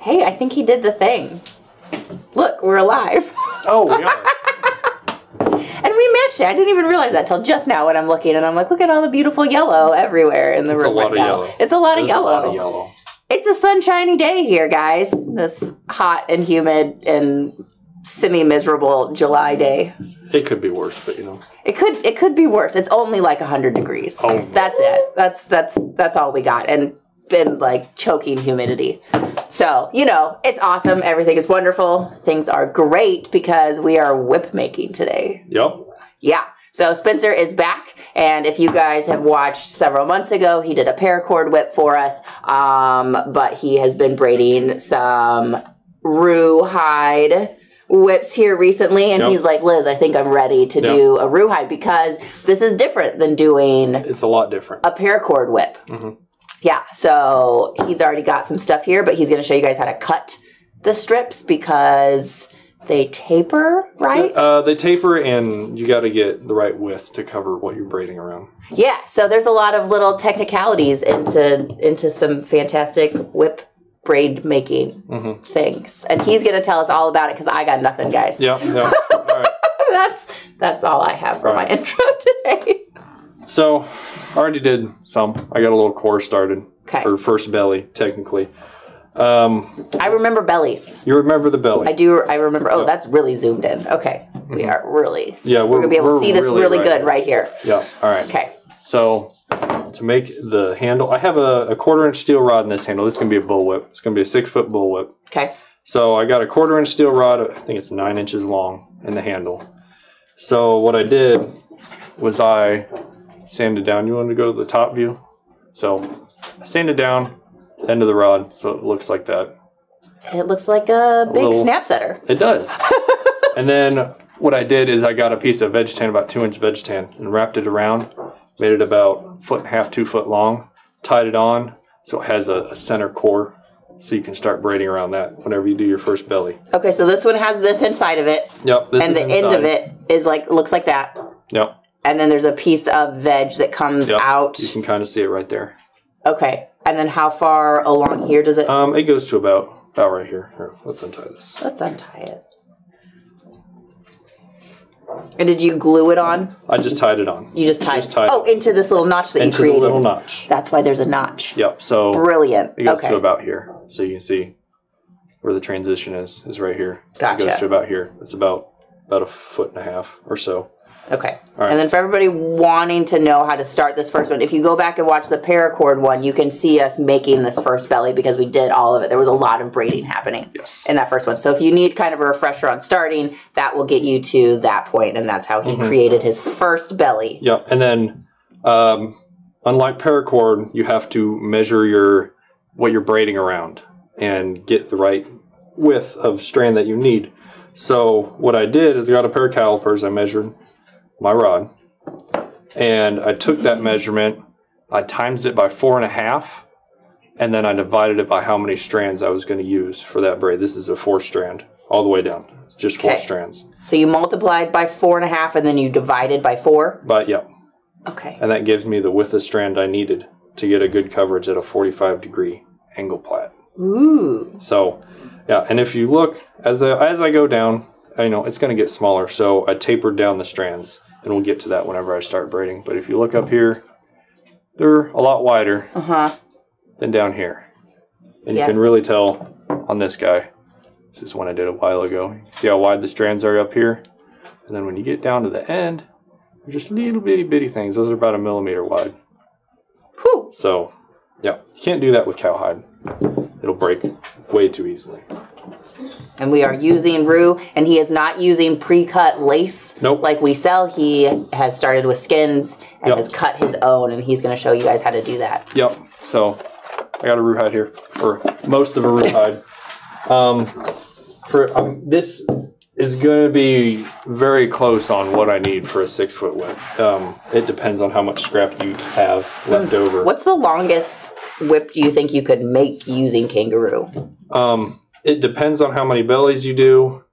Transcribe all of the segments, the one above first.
Hey, I think he did the thing. Look, we're alive. Oh, we are. And we matched it. I didn't even realize that till just now when I'm looking, and I'm like, look at all the beautiful yellow everywhere in the It's a room lot right of now. yellow. It's a lot of yellow. A lot of yellow. It's a sunshiny day here, guys. This hot and humid and semi-miserable July day. It could be worse, but you know. It could it could be worse. It's only like 100 degrees. Oh. That's it. That's that's that's all we got and been like choking humidity. So, you know, it's awesome. Everything is wonderful. Things are great because we are whip making today. Yep. Yeah. So Spencer is back, and if you guys have watched several months ago, he did a paracord whip for us. Um, but he has been braiding some roo hide whips here recently, and Yep. he's like, Liz, I think I'm ready to Yep. do a roo hide because this is different than doing It's a lot different. a paracord whip. Mhm. Yeah. So he's already got some stuff here, but he's going to show you guys how to cut the strips because they taper, right? Uh, they taper, and you got to get the right width to cover what you're braiding around. Yeah, so there's a lot of little technicalities into into some fantastic whip braid making hmm things, and he's gonna tell us all about it because I got nothing, guys. Yeah. Yeah. All right. that's that's all I have for my intro today. So, I already did some. I got a little core started Okay, for first belly, technically. Um, I remember bellies. you remember the belly? I do. I remember. Oh, Yep. that's really zoomed in. Okay, we are really. yeah, We're gonna be able to see this really, right good here. right here. Yeah. All right. Okay. So to make the handle, I have a, a quarter inch steel rod in this handle. This is gonna be a bullwhip. It's gonna be a six foot bullwhip. Okay. So I got a quarter inch steel rod. I think it's nine inches long in the handle. So what I did was I sanded down. You want to go to the top view? So I sanded down the end of the rod so it looks like that. It looks like a big little- snap setter. It does. and then what I did is I got a piece of veg tan, about two inch veg tan, and wrapped it around, made it about foot and a half, two foot long, tied it on so it has a, a center core so you can start braiding around that whenever you do your first belly. Okay, so this one has this inside of it, Yep. This and the end of it is like looks like that. Yep. And then there's a piece of veg that comes Yep. out. You can kind of see it right there. Okay. And then how far along here does it? Um, it goes to about about right here. Here, let's untie this. Let's untie it. And did you glue it on? I just tied it on You just tied. Just tied oh, into this little notch that into you the created. little notch. That's why there's a notch. Yep. So Brilliant. it goes Okay. to about here, so you can see where the transition is. Is right here. Gotcha. It goes to about here. It's about about a foot and a half or so. Okay. Right. And then for everybody wanting to know how to start this first one, if you go back and watch the paracord one, you can see us making this first belly because we did all of it. There was a lot of braiding happening Yes. in that first one. So if you need kind of a refresher on starting, that will get you to that point, and that's how he Mhm. created his first belly. Yep. And then, um, unlike paracord, you have to measure your what you're braiding around and get the right width of strand that you need. So what I did is I got a pair of calipers. I measured my rod, and I took that measurement. I times it by four and a half, and then I divided it by how many strands I was going to use for that braid. This is a four strand all the way down. It's just four Okay. strands. So you multiplied by four and a half, and then you divided by four. But yeah, Okay. and that gives me the width of strand I needed to get a good coverage at a 45 degree angle plat. Ooh. So, yeah, and if you look as I, as I go down, I know it's going to get smaller. So I tapered down the strands, and we'll get to that whenever I start braiding. But if you look up here, they're a lot wider Uh huh. than down here, and Yeah. you can really tell on this guy. This is one I did a while ago. See how wide the strands are up here, and then when you get down to the end, they're just little bitty bitty things. Those are about a millimeter wide. Whew. So, yeah, you can't do that with cowhide. It'll break way too easily. And we are using Roo, and he is not using pre-cut lace Nope. like we sell. He has started with skins and Yep. has cut his own, and he's going to show you guys how to do that. Yep. So, I got a root hide here, or most of a root hide. Um, for um, this is going to be very close on what I need for a six foot whip. Um, it depends on how much scrap you have left over. What's the longest whip do you think you could make using kangaroo? Um, it depends on how many bellies you do,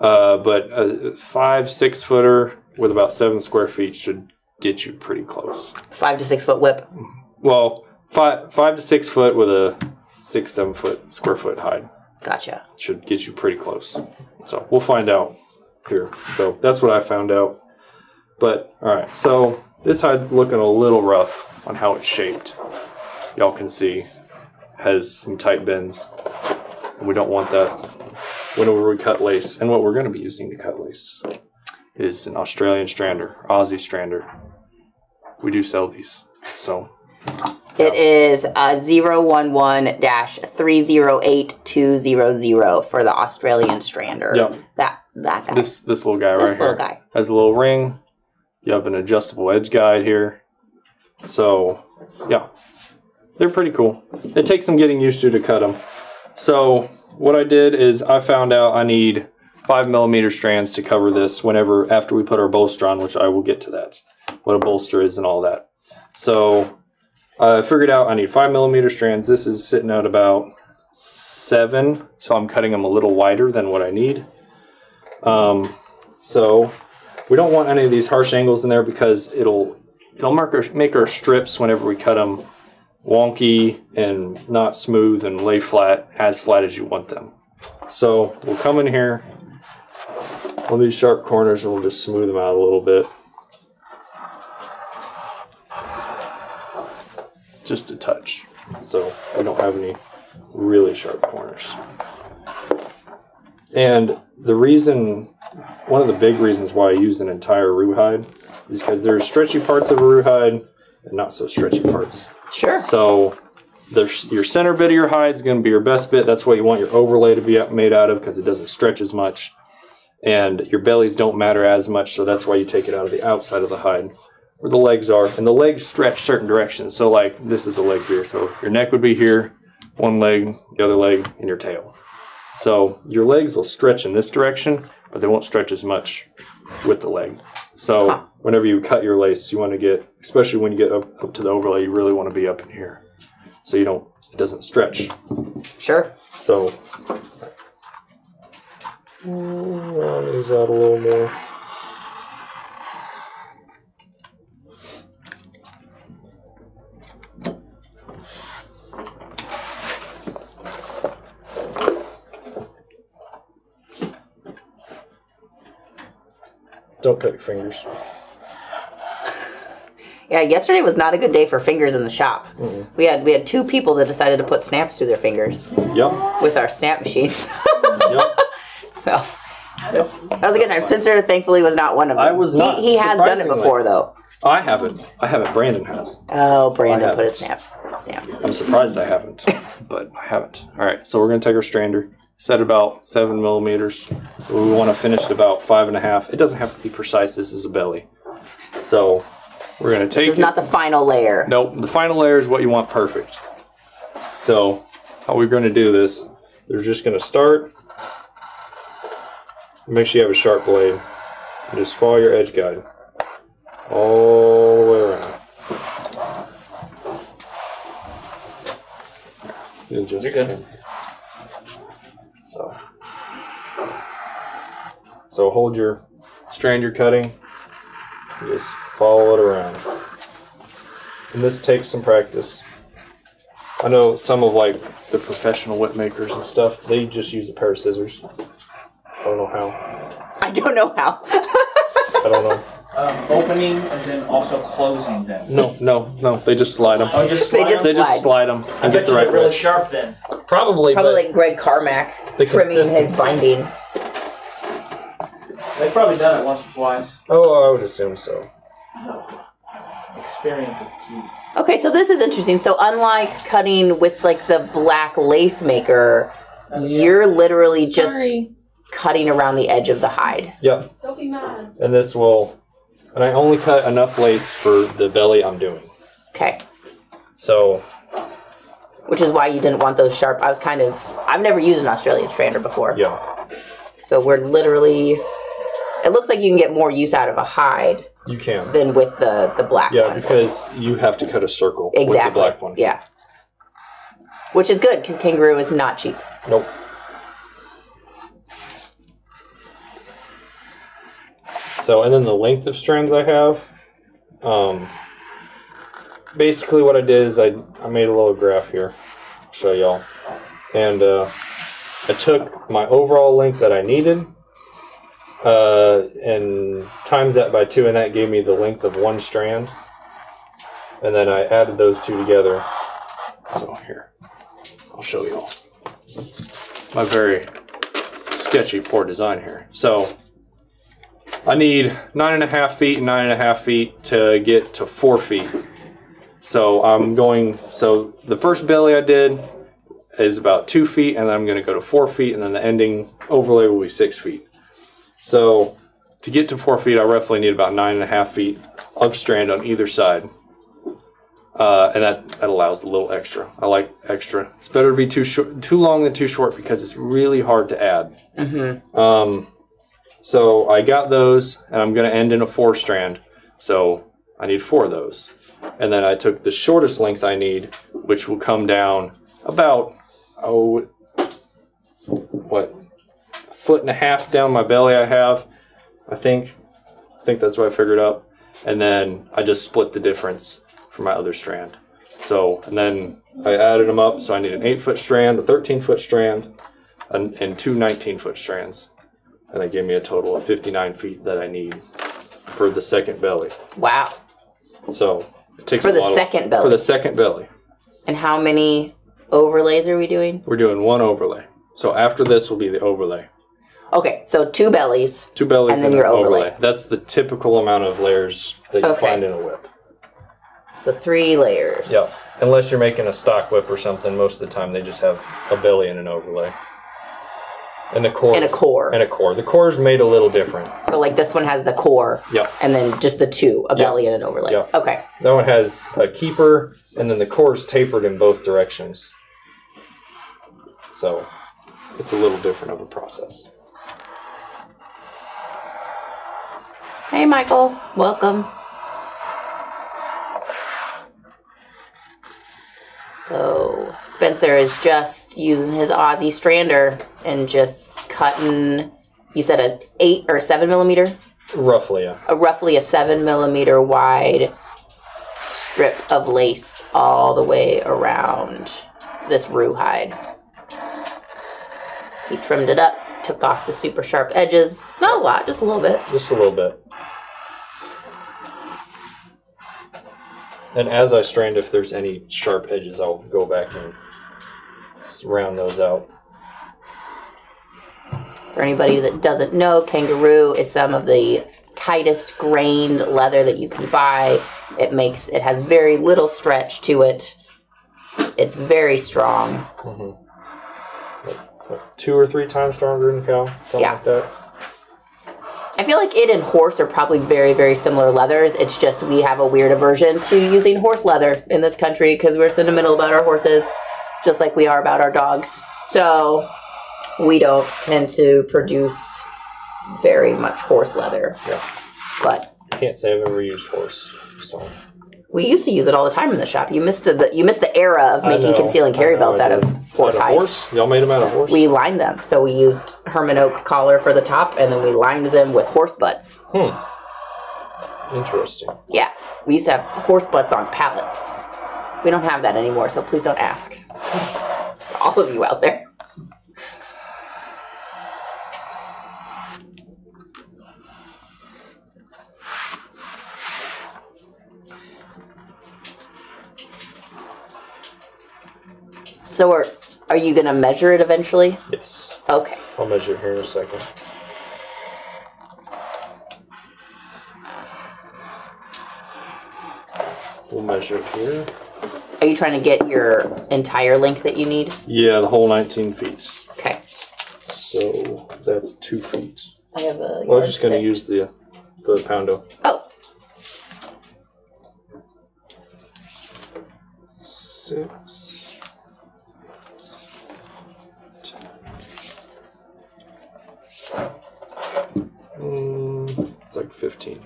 uh, but a five, six footer with about seven square feet should get you pretty close. Five to six foot whip. Well, five, five to six foot with a six, seven foot square foot hide. Gotcha. should get you pretty close. So we'll find out here. So that's what I found out. But all right, so this hide's looking a little rough on how it's shaped. Y'all can see has some tight bends, and we don't want that whenever we cut lace. And what we're going to be using to cut lace is an Australian strander, Aussie strander. We do sell these, so It is uh, 011 308200 for the Australian Strander. Yep. That, that guy. this this little guy This right little here guy. has a little ring. You have an adjustable edge guide here. So, yeah, they're pretty cool. It takes some getting used to to cut them. So, what I did is I found out I need five millimeter strands to cover this whenever after we put our bolster on, which I will get to that, what a bolster is and all that. So, I figured out I need five millimeter strands. This is sitting at about seven, so I'm cutting them a little wider than what I need. Um, so we don't want any of these harsh angles in there because it'll it'll mark our, make our strips whenever we cut them wonky and not smooth and lay flat as flat as you want them. So we'll come in here on these sharp corners and we'll just smooth them out a little bit. Just a touch. So we don't have any really sharp corners. And the reason, one of the big reasons why I use an entire rawhide is because there's stretchy parts of a rawhide and not so stretchy parts. Sure. So the, your center bit of your hide is going to be your best bit. That's what you want your overlay to be made out of because it doesn't stretch as much. And your bellies don't matter as much, so that's why you take it out of the outside of the hide where the legs are. And the legs stretch certain directions. So like this is a leg here. So your neck would be here, one leg, the other leg, and your tail. So your legs will stretch in this direction, but they won't stretch as much with the leg. So Huh. whenever you cut your lace, you want to get, especially when you get up, up to the overlay, you really want to be up in here, so you don't, it doesn't stretch. Sure. So round these out a little more. Don't cut your fingers. Yeah, yesterday was not a good day for fingers in the shop. We had we had two people that decided to put snaps through their fingers Yep. with our snap machines. Yep. so that's- that was a good time. Spencer thankfully was not one of them. I was not, He, he has done it before though. I haven't. I haven't. Brandon has. Oh, Brandon I put a snap. Snap. I'm surprised I haven't, but I haven't. All right, so we're gonna take our strander, set about seven millimeters. We want to finish about five and a half. It doesn't have to be precise. This is a belly, so we're gonna take. This is it- not the final layer. Nope, the final layer is what you want perfect. So, how we're going to do this, we're just going to start. Make sure you have a sharp blade. And just follow your edge guide all the way around. And just- You're good. So, so hold your strand you're cutting. And Just follow it around. And this takes some practice. I know some of like the professional whip makers and stuff, they just use a pair of scissors. I don't know how. I don't know how. I don't know. Um, opening and then also closing them. No, no, no. They just slide them. Oh, just They slide just- them? They just slide. slide them I and bet get the you right get really way. sharp then. Probably, Probably but like Greg Carmack The trimming his binding. They've probably done it once or twice. oh, I would assume so. Experience is key. Okay, so this is interesting. So unlike cutting with like the black lace maker, oh, you're literally just Sorry. cutting around the edge of the hide. Yep. Don't be mad. And this will, and I only cut enough lace for the belly I'm doing. Okay. So Which is why you didn't want those sharp. I was kind of. I've never used an Australian strander before. yeah, So we're literally. It looks like you can get more use out of a hide you can. than with the, the black one. Yeah, one. because you have to cut a circle Exactly. with the black one. Yeah. Which is good because kangaroo is not cheap. Nope. So, and then the length of strands I have. Um, basically, what I did is I, I made a little graph here. I'll show y'all. And uh, I took my overall length that I needed, uh, and times that by two, and that gave me the length of one strand. And then I added those two together. So here, I'll show you all my very sketchy, poor design here. So I need nine and a half feet and nine and a half feet to get to four feet. So I'm going, so the first belly I did is about two feet, and then I'm going to go to four feet, and then the ending overlay will be six feet. So to get to four feet, I roughly need about nine and a half feet of strand on either side. Uh, and that, that allows a little extra. I like extra. It's better to be too short, too long than too short because it's really hard to add. Mm-hmm. Um, so I got those, and I'm going to end in a four strand. So I need four of those. And then I took the shortest length I need, which will come down about, oh, what, foot and a half down my belly I have, I think. I think that's what I figured up. And then I just split the difference for my other strand. So, and then I added them up. So I need an 8 foot strand, a 13 foot strand, and, and two 19 foot strands. And that gave me a total of 59 feet that I need for the second belly. Wow. So it takes For a the lot of- second For the second belly. And how many overlays are we doing? We're doing one overlay. So after this will be the overlay. Okay, so two bellies. Two bellies And then an your overlay. That's the typical amount of layers that you Okay. find in a whip. So three layers. Yeah. Unless you're making a stock whip or something, most of the time they just have a belly and an overlay. And the core. And a core. And a core. The core is made a little different. So like this one has the core. Yeah. And then just the two, a belly and an overlay. Yeah. Okay. That one has a keeper, and then the core is tapered in both directions. So it's a little different of a process. Hey Michael, welcome. So Spencer is just using his Aussie strander and just cutting. You said a eight or seven millimeter, Roughly, yeah. a roughly a seven millimeter wide strip of lace all the way around this roo hide. He trimmed it up, took off the super sharp edges. Not a lot, just a little bit. Just a little bit. And as I strand, if there's any sharp edges, I'll go back and round those out. For anybody that doesn't know, kangaroo is some of the tightest grained leather that you can buy. It makes it has very little stretch to it. It's very strong. hmm Two or three times stronger than cow, something Yeah. like that. I feel like it and horse are probably very, very similar leathers. It's just we have a weird aversion to using horse leather in this country because we're sentimental about our horses, just like we are about our dogs. So we don't tend to produce very much horse leather. Yeah. But I Can't say I've ever used horse, so we used to use it all the time in the shop. You missed the you missed the era of I making know, conceal and carry know, belts out of horse hide. horse? Y'all made them out of horse? We lined them, so we used Hermann Oak collar for the top, and then we lined them with horse butts. hmm. Interesting. Yeah, we used to have horse butts on pallets. We don't have that anymore, so please don't ask. All of you out there. So are are you gonna measure it eventually? Yes. Okay. I'll measure it here in a second. We'll measure it here. Are you trying to get your entire length that you need? Yeah, the whole 19 feet. Okay. So that's two feet. I have a. Well, I was just going to use the the poundo. Oh, Six. Mm, it's like 15.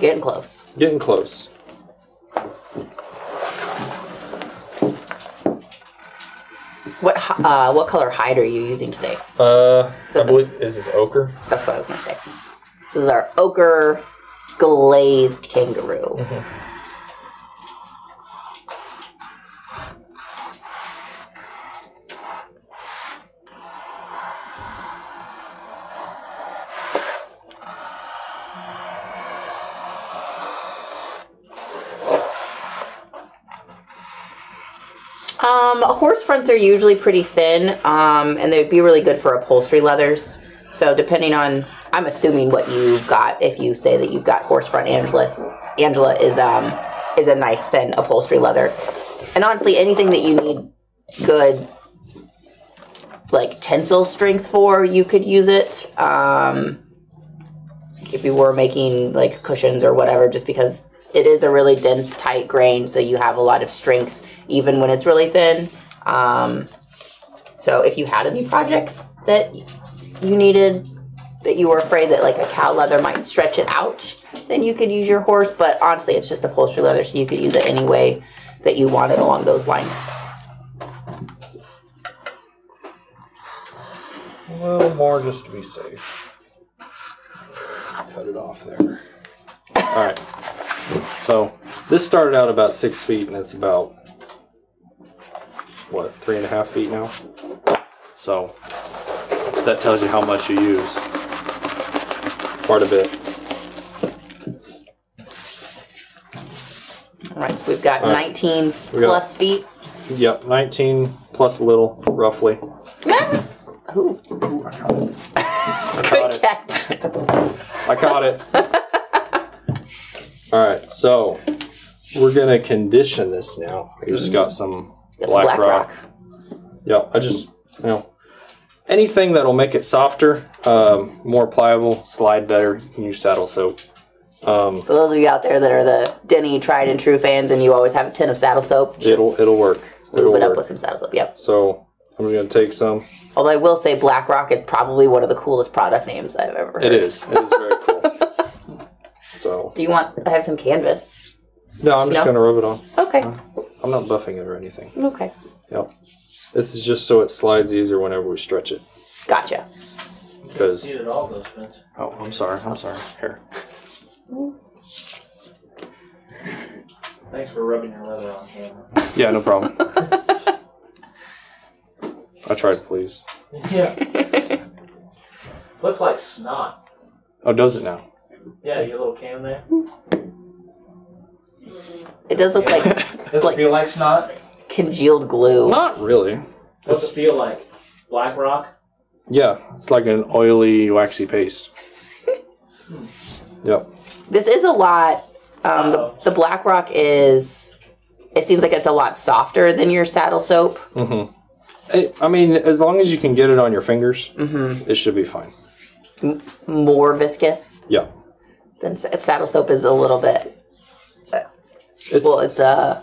getting close. Getting close. What uh, what color hide are you using today? Uh, So I the- is this ochre? That's what I was gonna say. This is our ochre glazed kangaroo. Um, horse fronts are usually pretty thin, um, and they'd be really good for upholstery leathers. So depending on, I'm assuming what you've got. If you say that you've got horse front Angela's, Angela is um is a nice thin upholstery leather. And honestly, anything that you need good like tensile strength for, you could use it. Um, if you were making like cushions or whatever, just because it is a really dense, tight grain, so you have a lot of strength even when it's really thin. Um, so if you had any projects that you needed, that you were afraid that like a cow leather might stretch it out, then you could use your horse. But honestly, it's just upholstery leather, so you could use it any way that you wanted along those lines. A little more just to be safe. Cut it off there. All right. So this started out about six feet, and it's about what three and a half feet now. So that tells you how much you use. Quite a bit. All right, so we've got All right. 19 We got- plus feet. Yep, 19 plus a little, roughly. Ooh, Ooh, I caught it. good it. catch. I caught it. All right, so we're gonna condition this now. I just got some That's black, black rock. rock. Yeah, I just you know anything that'll make it softer, um, more pliable, slide better. You can use saddle soap. Um, For those of you out there that are the Denny tried and true fans, and you always have a tin of saddle soap, just it'll it'll work. It'll lube it up work. with some saddle soap. Yep. So I'm gonna take some. Although I will say, Black Rock is probably one of the coolest product names I've ever heard. It is. It is very cool. So Do you want? I have some canvas. no, I'm just No? gonna rub it on. Okay. I'm not buffing it or anything. Okay. Yep. This is just so it slides easier whenever we stretch it. Gotcha. Because See it all those Vince. oh, I'm sorry. I'm sorry. Here. Thanks for rubbing your leather on camera. Yeah, no problem. I tried please. yeah. Looks like snot. Oh, does it now? Yeah, your little can there. It does look like Does Like- it feel like snot? congealed glue. Not really. What's It's it feel like? Black rock? yeah, it's like an oily, waxy paste. Yep. This is a lot. Um, the, the Black Rock is. It seems like it's a lot softer than your saddle soap. Mm-hmm. It, I mean, as long as you can get it on your fingers, Mm-hmm. it should be fine. More viscous Yeah. Than sa- saddle soap is a little bit. It's Well, it's uh,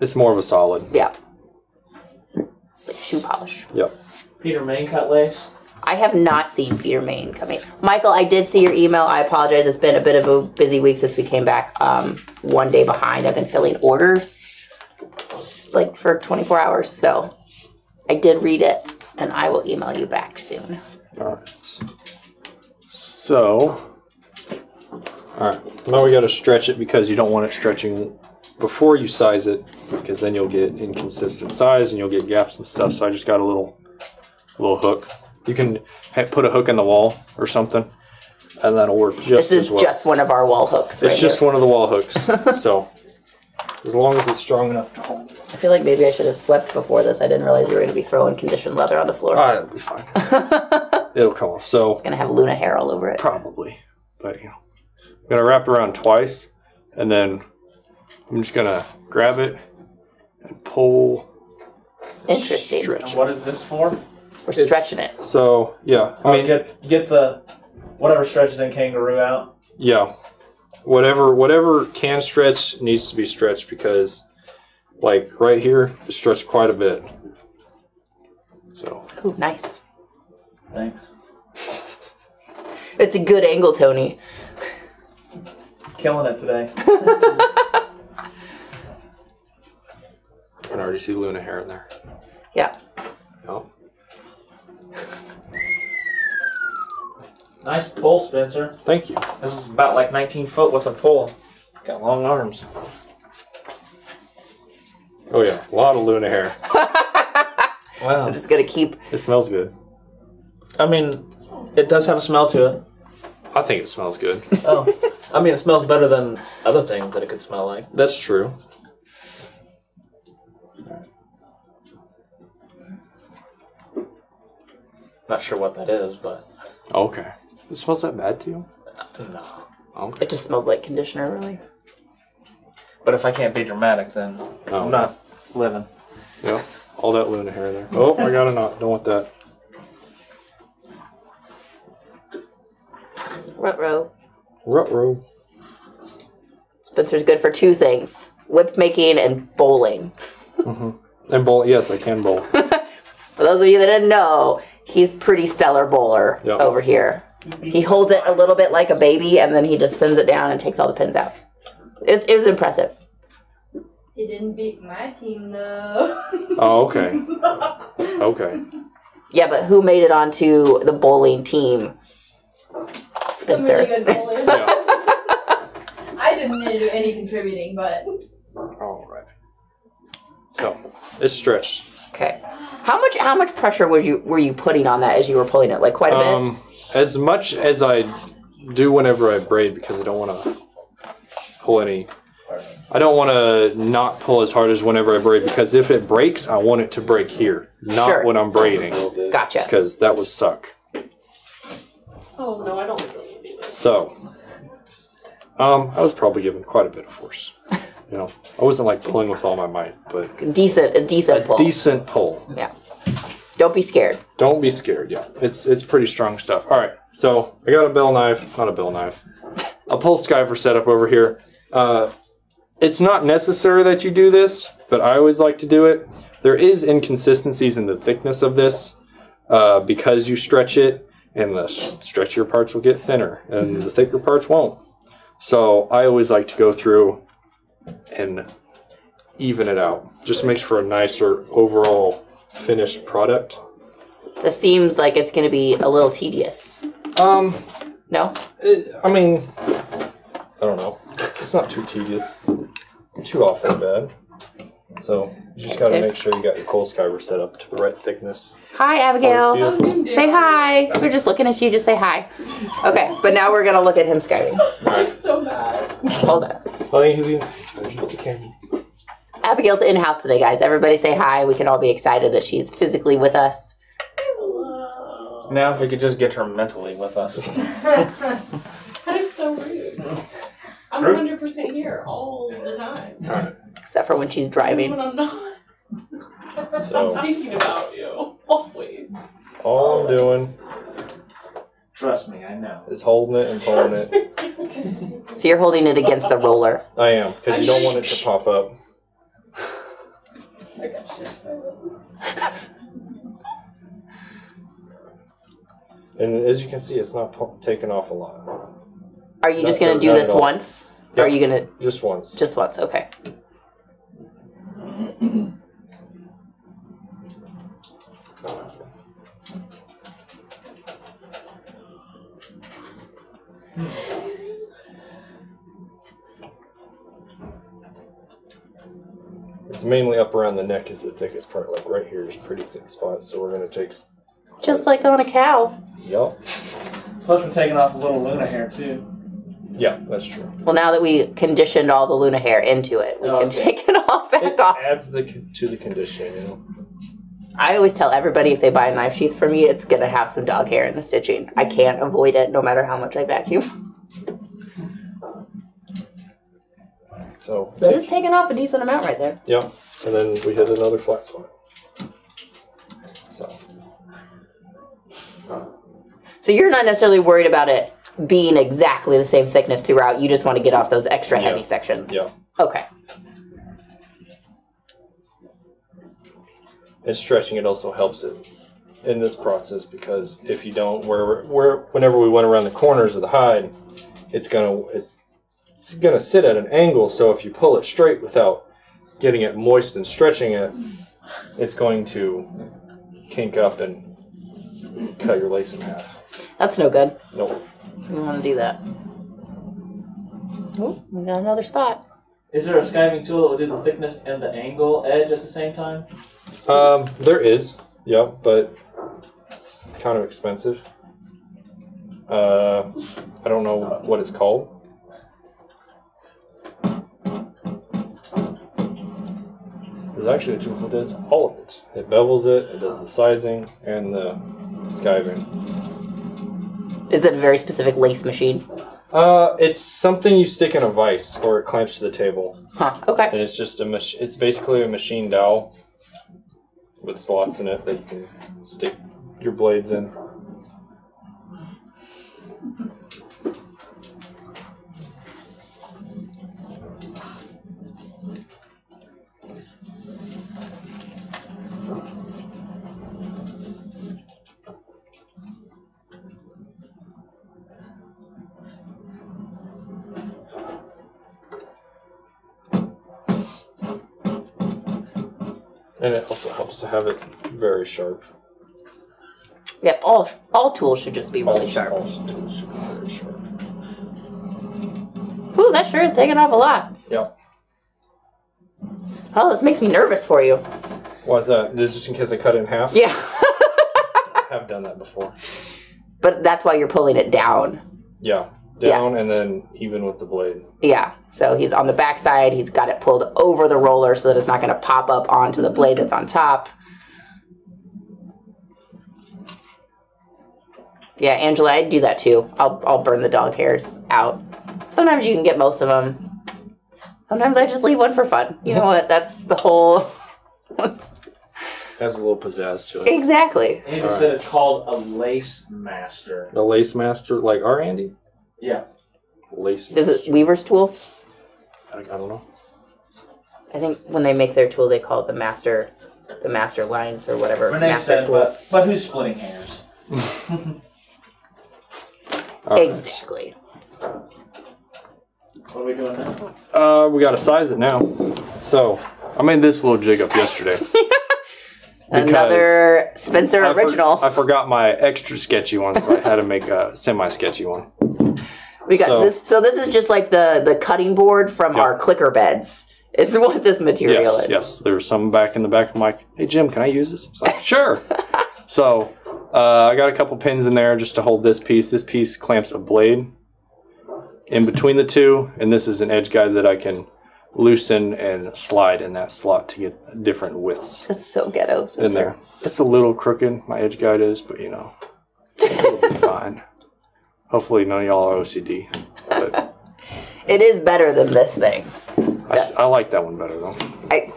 it's more of a solid. yeah, like shoe polish. Yep. Peter Main cut lace? I have not seen Peter Main coming. Michael, I did see your email. I apologize. It's been a bit of a busy week since we came back. Um, one day behind. I've been filling orders, like for 24 hours. So I did read it, and I will email you back soon. All right. So, all right. Now we got to stretch it because you don't want it stretching before you size it, because then you'll get inconsistent size and you'll get gaps and stuff. So I just got a little, little hook. You can put a hook in the wall or something, and that'll work just This is well. just one of our wall hooks. it's right just here. one of the wall hooks. so, as long as it's strong enough to hold. I feel like maybe I should have swept before this. I didn't realize you were going to be throwing conditioned leather on the floor. Ah, it'll be fine. It'll come off. So It's going to have Luna hair all over it. Probably, but you know, I'm gonna wrap around twice, and then I'm just gonna grab it and pull. Interesting. Stretch. And what is this for? We're stretching it. So yeah, I I mean, mean, get get the whatever stretches in kangaroo out. yeah, whatever whatever can stretch needs to be stretched because, like right here, it stretched quite a bit. So Ooh, nice. Thanks. It's a good angle, Tony. Killing it today. I can already see Luna hair in there. Yeah. Yep. Nice pull, Spencer. Thank you. This is about like 19 foot with a pull. Got long arms. Oh yeah, a lot of Luna hair. Wow. I'm just going to keep. It smells good. I mean, it does have a smell to it. I think it smells good. Oh. I mean, it smells better than other things that it could smell like. That's true. Not sure what that is, but Okay. It smells that bad to you? no. Okay. It just smelled like conditioner, really. But if I can't be dramatic, then oh, I'm not living. Yeah. All that luna hair there. Oh, I got a knot. Don't want that. Rut row. Ruh-roh. Spencer's good for two things: whip making and bowling. Mm-hmm. And bowl. Yes, I can bowl. For those of you that didn't know, he's pretty stellar bowler Yeah. over here. He holds it a little bit like a baby, and then he just sends it down and takes all the pins out. It was, it was impressive. He didn't beat my team though. Oh, okay. Okay. Yeah, but who made it onto the bowling team? Some Spencer. really good bowlers. Yeah. I didn't do any contributing, but All right. So it's stretched. Okay. How much how much pressure were you were you putting on that as you were pulling it? Like quite a bit. Um, as much as I do whenever I braid because I don't want to pull any. I don't want to not pull as hard as whenever I braid because if it breaks, I want it to break here, not Sure. when I'm braiding, Gotcha. because that would suck. Oh no, I don't think we need this. So, um, I was probably given quite a bit of force. You know, I wasn't like pulling with all my might, but Decent a decent a pull. decent pull. yeah. Don't be scared. Don't be scared. Yeah, it's it's pretty strong stuff. All right, so I got a bell knife, not a bell knife, a pull skiver setup over here. Uh, it's not necessary that you do this, but I always like to do it. There is inconsistencies in the thickness of this uh, because you stretch it, and the stretchier parts will get thinner, and the thicker parts won't. So I always like to go through and even it out. Just makes for a nicer overall finished product. This seems like it's gonna be a little tedious. Um, No? it, I mean, I don't know. It's not too tedious, too often bad. So you just got to There's- make sure you got your coal skiver set up to the right thickness. Hi, Abigail. Always beautiful. Say hi. We're just looking at you. Just say hi. Okay, but now we're gonna look at him skiving. I'm so bad. Hold on. Oh, easy. Just the camera. Abigail's in house today, guys. Everybody say hi. We can all be excited that she's physically with us. Now, if we could just get her mentally with us. I'm so rude. I'm 100% here all the time. Except for when she's driving. When I'm not. So- I'm thinking about you. Always. All I'm doing Trust me, I know. is holding it and pulling it. So you're holding it against the roller. I am because you don't want it to pop up. I got you. And as you can see, it's not pu- taking off a lot. Are you just Not- gonna do not this at all. once? Or are you gonna Just once. just once? Okay. It's mainly up around the neck is the thickest part. Like right here is pretty thick spot. So we're gonna take. Just like on a cow. Yup. Plus, we're taking off a little Luna hair too. Yeah, that's true. Well, now that we conditioned all the Luna hair into it, we can Okay. take it all back It off. adds the to the condition, You know. I always tell everybody if they buy a knife sheath from me, it's gonna have some dog hair in the stitching. I can't avoid it no matter how much I vacuum. So. But it's taking off a decent amount right there. Yeah, and then we hit another flat spot. So So you're not necessarily worried about it being exactly the same thickness throughout. You just want to get off those extra heavy Yeah. sections. Yeah. Okay. And stretching it also helps it in this process because if you don't, where where whenever we went around the corners of the hide, it's gonna it's, it's gonna sit at an angle. So if you pull it straight without getting it moist and stretching it, it's going to kink up and cut your lace in half. That's no good. Nope. You don't want to do that. Ooh, we got another spot. Is there a skiving tool that will do the thickness and the angle edge at the same time? Um, there is, yeah, but it's kind of expensive. Uh, I don't know what it's called. There's actually a tool that does all of it. It bevels it, it does the sizing and the skiving. Is it a very specific lace machine? Uh, it's something you stick in a vise or it clamps to the table, Huh. Okay. and it's just a mach- It's basically a machine dowel with slots in it that you can stick your blades in. And it also helps to have it very sharp. Yep. All all tools should just be really All- sharp. all tools should be very sharp. Ooh, that sure is taking off a lot. Yep. Oh, this makes me nervous for you. Why is that? Just in case I cut it in half? Yeah. I have done that before. but that's why you're pulling it down. Yeah. Yeah. Down and then even with the blade. Yeah. So he's on the backside. He's got it pulled over the roller so that it's not going to pop up onto the blade that's on top. Yeah, Angela, I'd do that too. I'll I'll burn the dog hairs out. Sometimes you can get most of them. Sometimes I just leave one for fun. You know what? That's the whole. that's Adds a little pizzazz to it. exactly. Andy Alright. said it's called a lace master. The lace master, like our Andy? Yeah. Lace Is it Weaver's tool? I, I don't know. I think when they make their tool, they call it the master, the master lines or whatever. Renee master said, but, but who's splitting hairs? All right. Exactly. What are we doing now? Uh, we gotta size it now. So, I made this little jig up yesterday. Because Another Spencer I for- original. I forgot my extra sketchy one, so I had to make a semi-sketchy one. we got so- this. So this is just like the the cutting board from Yep. our clicker beds. It's what this material Yes, is. yes. There was some back in the back. I'm like, hey Jim, can I use this? Like, sure. so uh, I got a couple pins in there just to hold this piece. This piece clamps a blade in between the two, and this is an edge guide that I can loosen and slide in that slot to get different widths That's so ghetto. Spencer. in there. It's a little crooked, my edge guide is, but you know, it'll be fine. Hopefully, none of y'all are OCD. But It is better than this thing. I, s- I like that one better though. I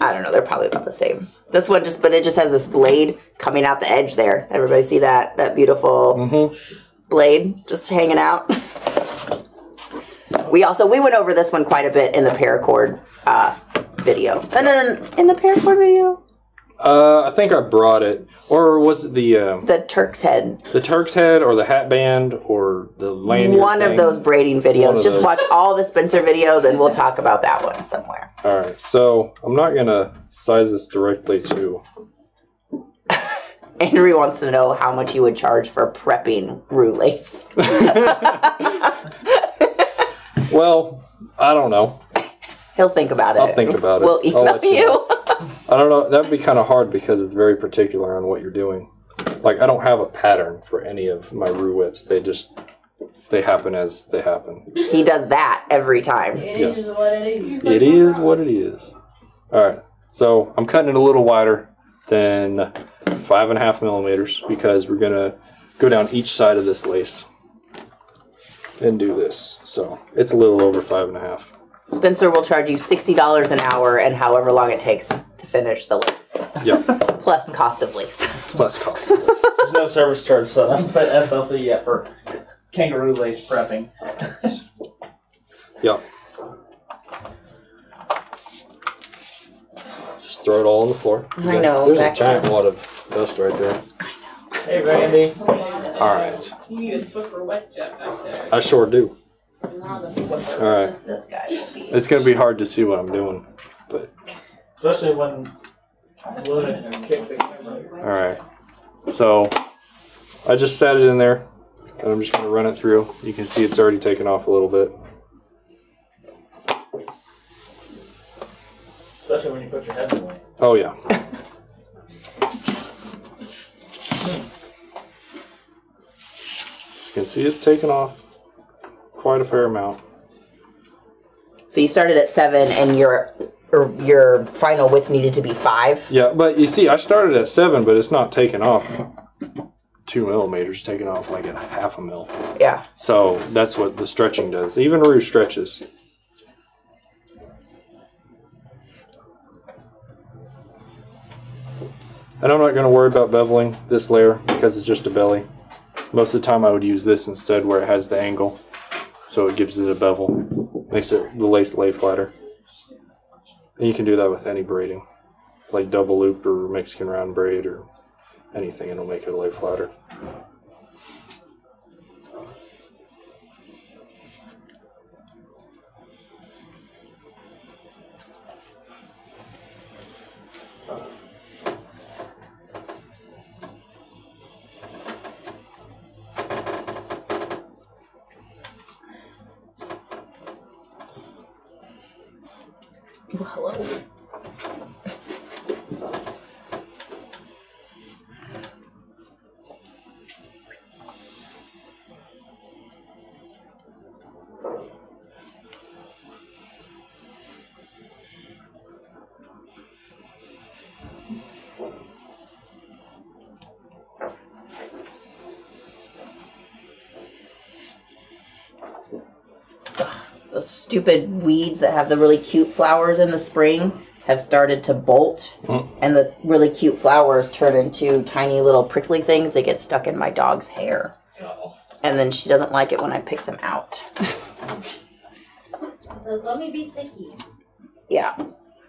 I don't know. They're probably about the same. This one just, but it just has this blade coming out the edge there. Everybody see that? That beautiful Mm-hmm. blade just hanging out. We also we went over this one quite a bit in the paracord uh, video. No, no, no, in the paracord video, Uh, I think I brought it, or was it the uh, the Turk's head. the Turk's head, or the hat band, or the lanyard? One of those braiding videos. Just those. watch all the Spencer videos, and we'll talk about that one somewhere. All right, so I'm not gonna size this directly to. Andrew wants to know how much you would charge for prepping roo lace. Well, I don't know. He'll think about it. I'll think about it. We'll I'll email let you you. I don't know. That'd be kind of hard because it's very particular on what you're doing. Like I don't have a pattern for any of my roo whips. They just they happen as they happen. he does that every time. It Yes. is what it is. It is what it is. All right. So I'm cutting it a little wider than five and a half millimeters because we're gonna go down each side of this lace and do this. So it's a little over five and a half. Spencer will charge you sixty dollars an hour, and however long it takes to finish the lace, Yeah, plus the cost of lace. plus cost. of lace. There's no service charge set up at SLC yet for kangaroo lace prepping. Yeah. Just throw it all on the floor. I know, There's a giant wad of dust right there. Hey, Randy. All right. You need a Swiffer wet jet back there. I sure do. Not the Swiffer, All right. just this guy It's gonna be hard to see what I'm doing. But especially when Luna kicks the camera. All right. So I just sat it in there, and I'm just gonna run it through. You can see it's already taken off a little bit. Especially when you put your head away. Oh yeah. As you can see, it's taken off quite a fair amount. So you started at seven, and you're or your final width needed to be five. Yeah, but you see, I started at seven, but it's not taken off two millimeters, taken off like a half a mil. Yeah. So that's what the stretching does. Even Roo stretches. And I'm not going to worry about beveling this layer because it's just a belly. Most of the time I would use this instead where it has the angle. So it gives it a bevel. Makes it the lace lay flatter. And you can do that with any braiding. Like double loop or Mexican round braid or anything. It'll make it lay flatter. Stupid weeds that have the really cute flowers in the spring have started to bolt, Mm. and the really cute flowers turn into tiny little prickly things that get stuck in my dog's hair. Oh. And then she doesn't like it when I pick them out. So let me be sticky. Yeah.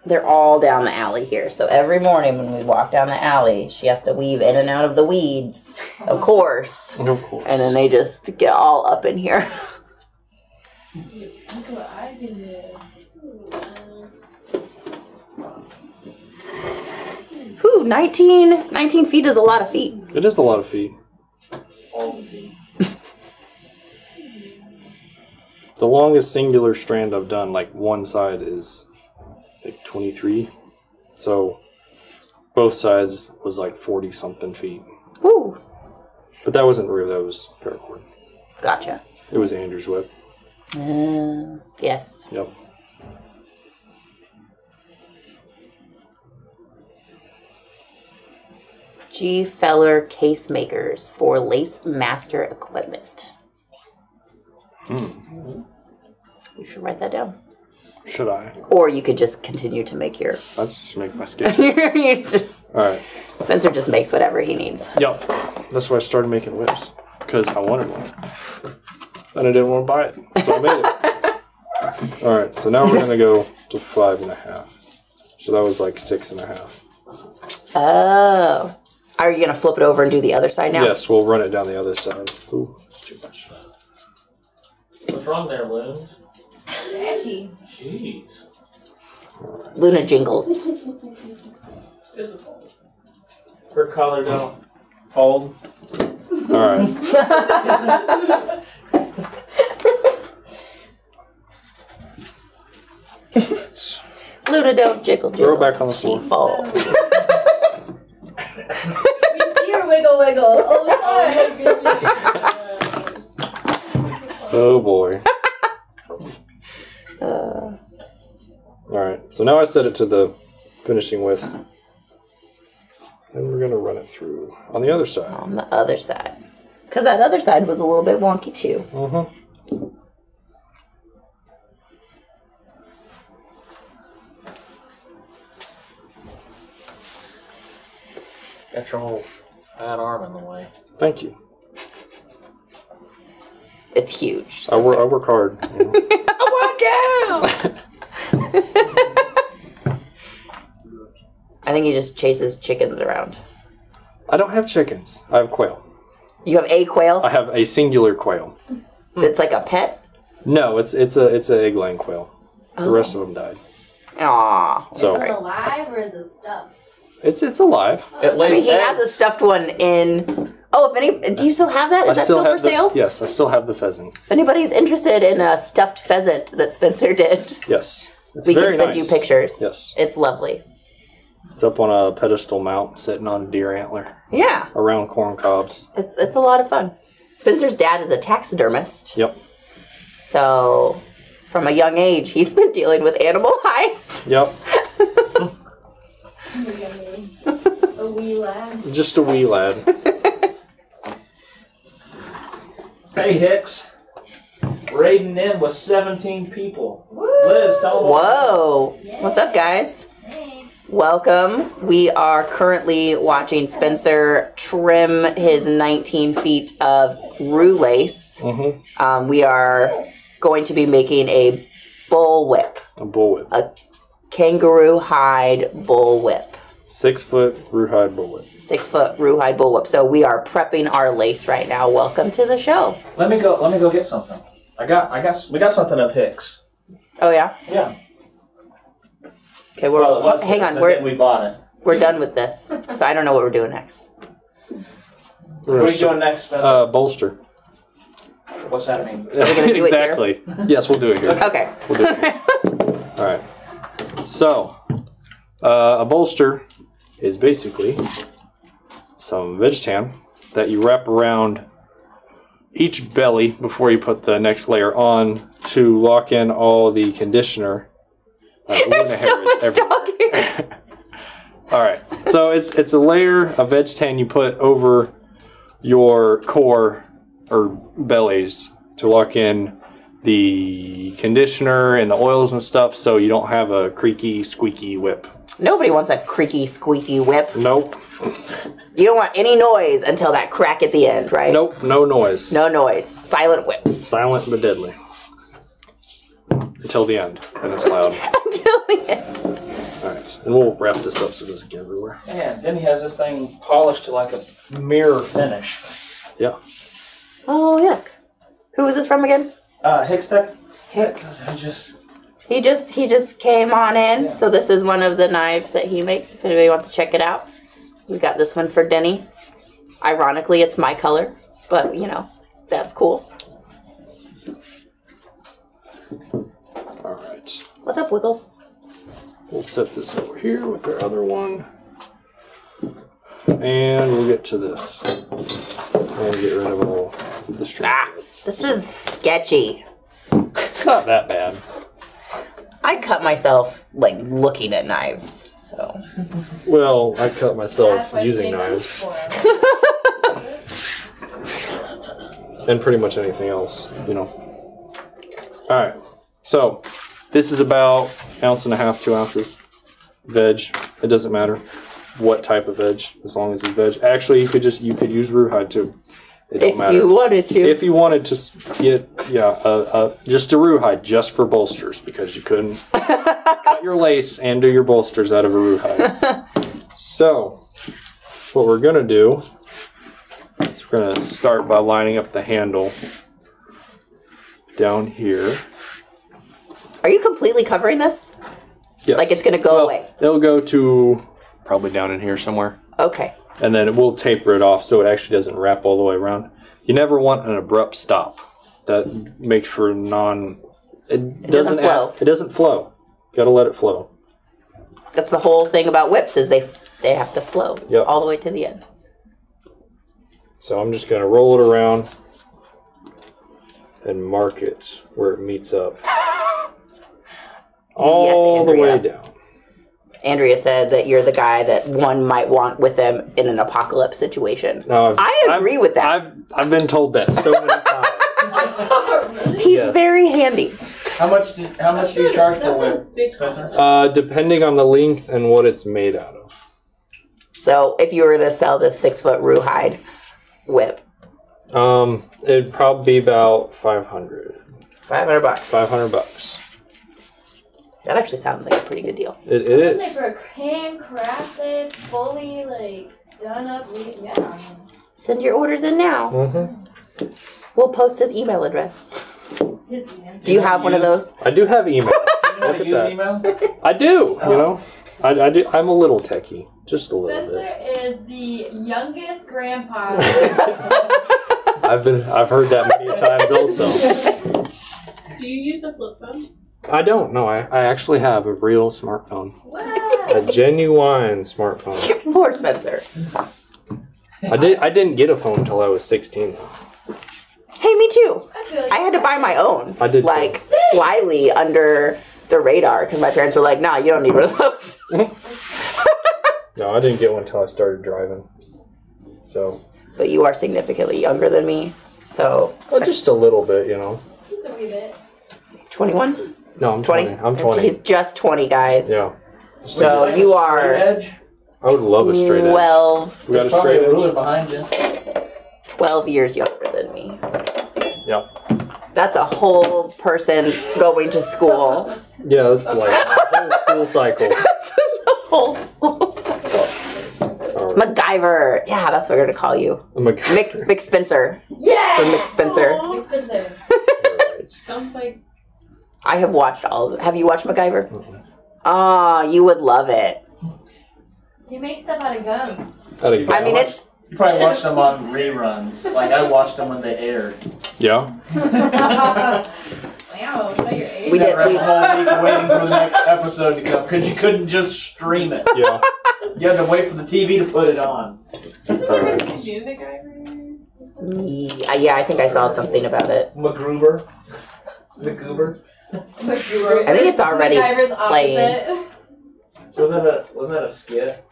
They're all down the alley here. So every morning when we walk down the alley, she has to weave in and out of the weeds, of course. Of course. And then they just get all up in here. Whew, 19, 19 feet is a lot of feet. It is a lot of feet. All the feet. The longest singular strand I've done, like one side is like 23. So both sides was like 40 something feet. Woo. But that wasn't Roo, that was paracord. Gotcha. It was Andrew's whip. Uh, yes. Yep. Gfeller Case Makers for Lace Master Equipment. Hmm. You should write that down. Should I? Or you could just continue to make your. I'll just make my sketch. Just- Alright. Spencer just makes whatever he needs. Yep. That's why I started making whips. Because I wanted one. And I didn't want to buy it. So I made it. Alright, so now we're going to go to five and a half. So that was like six and a half. Oh. Are you going to flip it over and do the other side now? Yes, we'll run it down the other side. Ooh, too much. What's wrong there, Loons? Edgy. Jeez. Luna jingles. Her collar don't fold. Alright. Luna don't jiggle Throw jiggle. it back on the She floor. falls. We see her wiggle wiggle all the time. Oh boy. Uh, Alright, so now I set it to the finishing width. And we're going to run it through on the other side. on the other side. Because that other side was a little bit wonky too. Uh-huh. Got your whole bad arm in the way. Thank you. It's huge. I work, I work hard. you know. I work out! I think he just chases chickens around. I don't have chickens. I have quail. You have a quail I have a singular quail. Hmm. It's like a pet? No, it's it's a it's a egg laying quail. The Oh. rest of them died. Aw. So- Is it alive or is it stuffed? It's it's alive. It I mean, he eggs. has a stuffed one in. Oh, if any, do you still have that? Is I that still, for the, sale? Yes, I still have the pheasant. If anybody's interested in a stuffed pheasant that Spencer did, Yes, it's we very can send nice. you pictures. Yes, It's lovely. it's up on a pedestal mount, sitting on a deer antler Yeah, around corn cobs. it's it's a lot of fun. Spencer's dad is a taxidermist, Yep. so From a young age, he's been dealing with animal hides. Yep. A wee lad. Just a wee lad. Hey Hicks. Raiding in with 17 people. Liz, tell them. Whoa! What's up, guys? Thanks. Welcome. We are currently watching Spencer trim his 19 feet of roo lace. Mm-hmm. Um, we are going to be making a bull whip, A bullwhip. Kangaroo hide bull whip, Six foot rawhide bullwhip. six foot roo hide bull whip. So we are prepping our lace right now. Welcome to the show. Let me go. Let me go get something. I got. I got. We got something of Hicks. Oh yeah. Yeah. Okay, we're Well, it was hang on. We're we bought it. we're done with this. So I don't know what we're doing next. What are you doing next, Spencer? Uh, bolster. What's that mean? we gonna it here? exactly. Yes, we'll do it here. Okay. We'll do it. All right. So, uh, a bolster is basically some veg-tan that you wrap around each belly before you put the next layer on to lock in all the conditioner. Uh, There's so much everywhere. talking. All right. So it's it's a layer of veg-tan you put over your core or bellies to lock in the conditioner and the oils and stuff so you don't have a creaky squeaky whip. Nobody wants a creaky, squeaky whip. Nope. You don't want any noise until that crack at the end, right? Nope, no noise. No noise. Silent whips. Silent but deadly. Until the end. And it's loud. until the end. Alright. And we'll wrap this up so it doesn't get everywhere. Man, then he has this thing polished to like a mirror finish. Yeah. Oh, yuck. Who is this from again? Uh, Hicks Tech. Hicks. I just. He just he just came on in. Yeah. So this is one of the knives that he makes. If anybody wants to check it out, we got this one for Denny. Ironically, it's my color, but you know that's cool. Alright. What's up, Wiggles? We'll set this over here with our other one. And we'll get to this. And get rid of all the string Ah. This is sketchy. It's not that bad. I cut myself like looking at knives. So Well, I cut myself That's using knives and pretty much anything else, you know. Alright, so this is about ounce and a half, two ounces veg. It doesn't matter what type of veg, as long as it's veg. Actually, you could just you could use rawhide too. It don't if matter. you wanted to, if you wanted to get yeah uh, uh, just a rawhide just for bolsters because you couldn't cut your lace and do your bolsters out of a rawhide so what we're gonna do is we're gonna start by lining up the handle down here are you completely covering this? yes. Like it's gonna go Well, away? it'll go to probably down in here somewhere Okay. and then we'll taper it off so it actually doesn't wrap all the way around. You never want an abrupt stop. That makes for non. It, doesn't add- flow. it doesn't flow. Got to let it flow. That's the whole thing about whips is they they have to flow Yep. all the way to the end. So I'm just gonna roll it around and mark it where it meets up. All the way down. Andrea said that you're the guy that one might want with them in an apocalypse situation. Now, I've, I agree I've- with that. I've I've been told that so many times. He's Yes. very handy. How much did? How much do you charge for That's a whip, Spencer? Uh, depending on the length and what it's made out of. So if you were to sell this six foot rawhide whip, Um, it'd probably be about 500. five hundred bucks. 500 bucks. That actually sounds like a pretty good deal. It, it It's like for a handcrafted, fully like done up. Yeah. Send your orders in now. hmm We'll post his email address. His email. Do you have one of those? I do have email. You know how Look at use that. email? I do. Oh. You know, I, I do. I'm a little techie, just a little Spencer bit. is the youngest grandpa. I've been. I've heard that many times. Also, Do you use a flip phone? I don't know. I, I actually have a real smartphone, what? a genuine smartphone. Poor Spencer. I did. I didn't get a phone until I was 16. Though. Hey, me too. I like I had to buy my own. I did too. Like slyly under the radar because my parents were like, "Nah, you don't need one of those." No, I didn't get one until I started driving. So, But you are significantly younger than me, so well, just a little bit, you know. Just a wee bit. twenty-one. No, I'm 20? 20. I'm 20. He's just 20, guys. Yeah. So Like you straight are edge. I would love a straight edge. 12, we got a There's probably straight a edge. ruler behind you. 12 years younger than me. Yep. That's a whole person going to school. Yeah, that's like a whole school cycle. that's the whole school cycle. All right. MacGyver. Yeah, that's what we're going to call you. I'm Mick, Mick Spencer. Yeah! The Mick Spencer. Aw, Expensive. Sounds like I have watched all of it. Have you watched MacGyver? Mhm. Oh, you would love it. You make stuff out of gum. Out of gum. I mean, it's You probably watched them on reruns. Like I watched them when they aired. Yeah. Wow, know your age. We did- we- a whole week waiting for the next episode to come because you couldn't just stream it. Yeah. You had to wait for the TV to put it on. Isn't All there right. a new MacGyver? yeah, yeah, I think I saw something about it. MacGruber? MacGruber. MacGuber. MacGyver. I think it's already playing. opposite. Wasn't that a wasn't that a skit?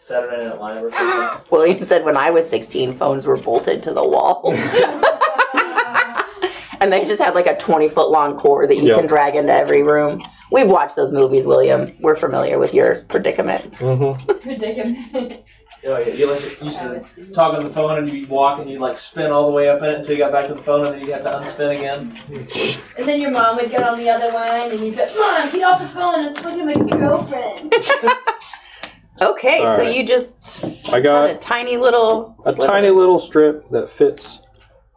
Saturday Night Live or something? William said when I was 16, phones were bolted to the wall. and they just had like a 20 foot long cord that you Yeah. can drag into every room. We've watched those movies, William. We're familiar with your predicament. Mm-hmm. Ridiculous. Oh, you know, you like used to talk on the phone and you'd walk and you'd like spin all the way up in it until you got back to the phone and then you had to unspin again. And then your mom would get on the other line and you'd be like, Mom, get off the phone. I'm talking to my girlfriend. Okay, All so right. you just I got a tiny little. a sliver. tiny little strip that fits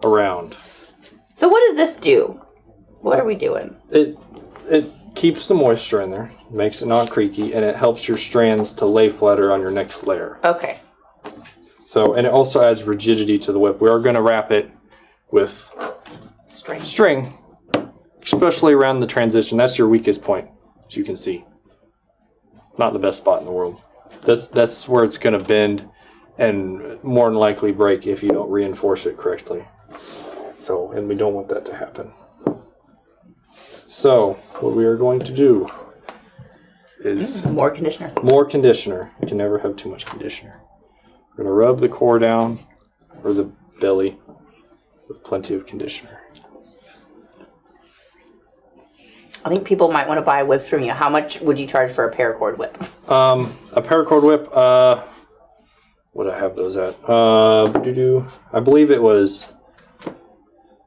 around. So what does this do? What are we doing? It it keeps the moisture in there, makes it not creaky, and it helps your strands to lay flatter on your next layer. Okay. So, and it also adds rigidity to the whip. We are going to wrap it with String. string, especially around the transition. That's your weakest point, as you can see. Not the best spot in the world. That's that's where it's going to bend and more than likely break if you don't reinforce it correctly. So, and we don't want that to happen. So, what we are going to do is More conditioner. more conditioner. You can never have too much conditioner. We're going to rub the core down, or the belly, with plenty of conditioner. I think people might want to buy whips from you. How much would you charge for a paracord whip? Um, a paracord whip, uh, what did I have those at? Uh. I believe it was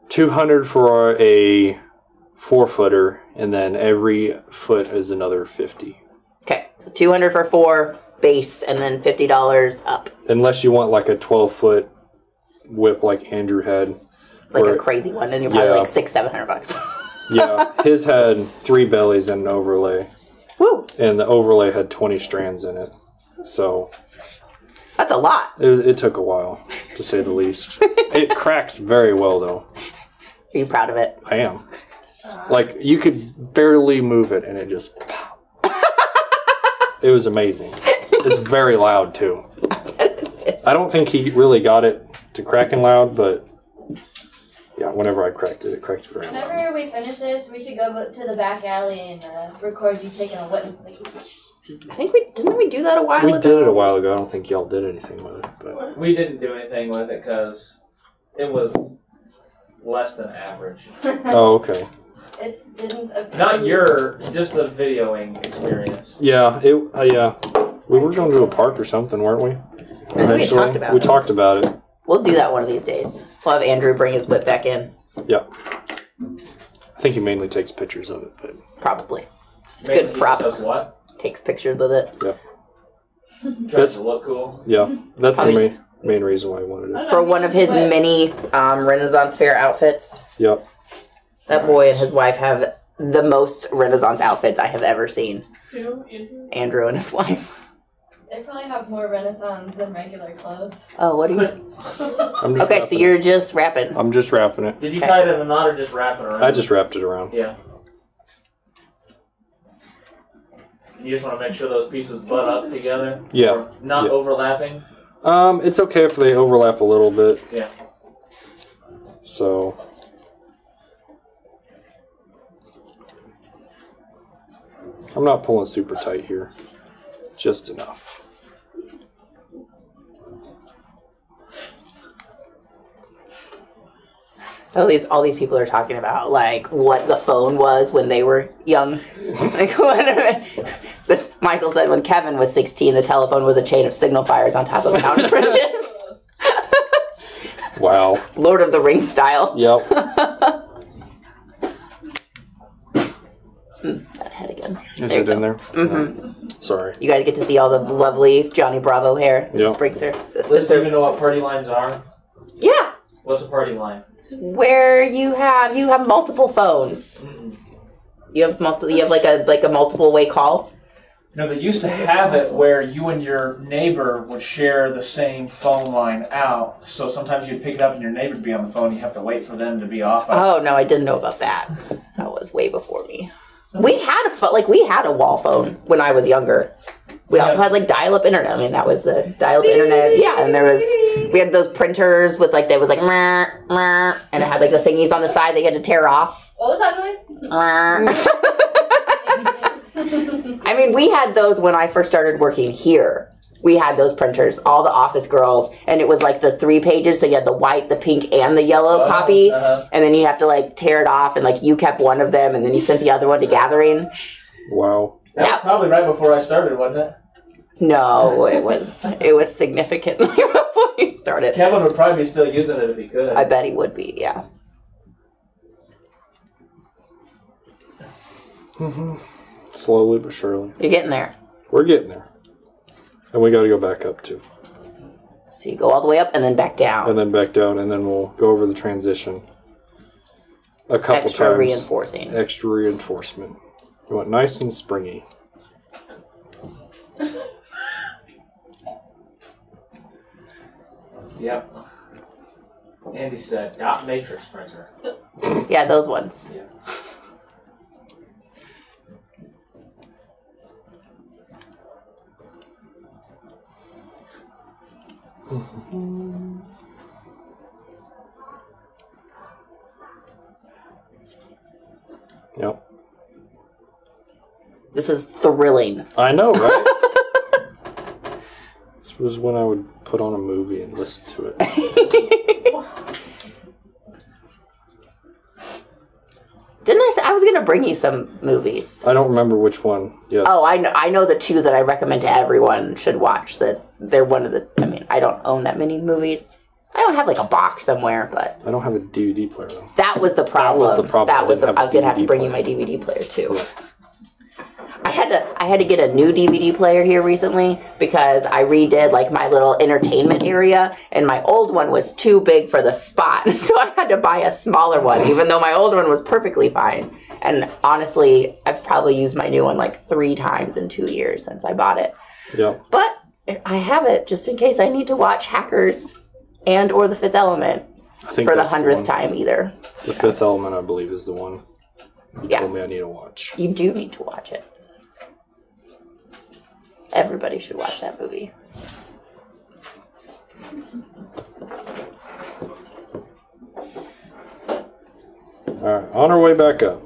200 for a four footer, and then every foot is another 50. Okay, so 200 for four base and then $50 up. Unless you want like a 12 foot whip like Andrew had. Like a crazy one, then you're probably Yeah. like six, seven hundred bucks. Yeah, his had three bellies and an overlay. Woo! and the overlay had 20 strands in it. So That's a lot. it, it took a while, to say the least. it cracks very well, though. Are you proud of it? I am. Like, you could barely move it, and it just. it was amazing. It's very loud, too. I don't think he really got it to cracking loud, but yeah, whenever I cracked it, it cracked very loud. Whenever we finish this, we should go to the back alley and uh, record you taking a whip. I think we didn't we do that a while We ago. We did it a while ago. I don't think y'all did anything with it, but We didn't do anything with it because it was less than average. oh, okay. It's didn't. appear- Not your, just the videoing experience. Yeah, it. Uh, yeah, we were going to a park or something, weren't we? we had talked about we it. talked about it. We'll do that one of these days. We'll have Andrew bring his whip back in, Yeah. I think he mainly takes pictures of it, but probably. It's a good prop. Does what? Takes pictures with it. Tries That's- to look cool. yeah, that's the Probably main main reason why I wanted it. For one of his many um, Renaissance fair outfits. Yep. That boy and his wife have the most Renaissance outfits I have ever seen. Who? Andrew? Andrew and his wife. They probably have more Renaissance than regular clothes. Oh, what are you? I'm just Okay, so wrapping you're just wrapping. I'm just wrapping it. Did you Okay. tie it in a knot or just wrap it around? I just wrapped it around. Yeah. You just want to make sure those pieces butt up together. Yeah. Or not Yeah. overlapping. Um, it's okay if they overlap a little bit. Yeah. So I'm not pulling super tight here. Just enough. All these all these people are talking about like what the phone was when they were young. like what this Michael said when Kevin was 16, the telephone was a chain of signal fires on top of mountain bridges. Wow. Lord of the Rings style. Yep. That head again. Is There it in there? Mm-hmm. Sorry. You guys get to see all the lovely Johnny Bravo hair. that Yeah. Sprinkser. The Liz, do you Spencer. even know what party lines are? Yeah. What's a party line? Where you have you have multiple phones. Mm-mm. You have multiple. You have like a like a multiple way call. No, they used to have it where you and your neighbor would share the same phone line out. So sometimes you'd pick it up and your neighbor would be on the phone. You have to wait for them to be off. Oh no, I didn't know about that. That was way before me. We had a phone, like we had a wall phone when I was younger. We also Yeah. had like dial-up internet. I mean, that was the dial-up internet. Yeah, and there was we had those printers with like that was like "Meh, meh," and it had like the thingies on the side that you had to tear off. What was that noise? I mean, we had those when I first started working here. We had those printers, all the office girls, and it was like the three pages. So you had the white, the pink, and the yellow copy, Uh-huh. and then you have to like tear it off, and like you kept one of them, and then you sent the other one to gathering. Wow. That Yeah. was probably right before I started, wasn't it? No, it was it was significantly before you started. Kevin would probably be still using it if he could. I bet he would be. Yeah. Slowly but surely. You're getting there. We're getting there. And we got to go back up too. So you go all the way up and then back down. And then back down, and then we'll go over the transition a couple Extra times. reinforcing. Extra reinforcement. You want nice and springy. Yep. Andy said, dot matrix printer. Yeah, those ones. Yeah. Mm-hmm. Yep. This is thrilling. I know, right? this was when I would put on a movie and listen to it. Didn't I say I was gonna bring you some movies? I don't remember which one. Yes. Oh, I know, I know the two that I recommend to everyone should watch. That they're one of the. I mean, I don't own that many movies. I don't have like a box somewhere, but I don't have a DVD player though. that was the problem. That was the problem. That I was didn't the. have I a was gonna have to DVD bring you my DVD player too. I had to. I had to get a new DVD player here recently because I redid like my little entertainment area, and my old one was too big for the spot, so I had to buy a smaller one, even though my old one was perfectly fine. And honestly, I've probably used my new one like three times in two years since I bought it. Yep. But I have it just in case I need to watch Hackers and or The Fifth Element I think for the hundredth time either. The Fifth Element, I believe, is the one. You Yeah. told me I need to watch. You do need to watch it. Everybody should watch that movie. All right, on our way back up.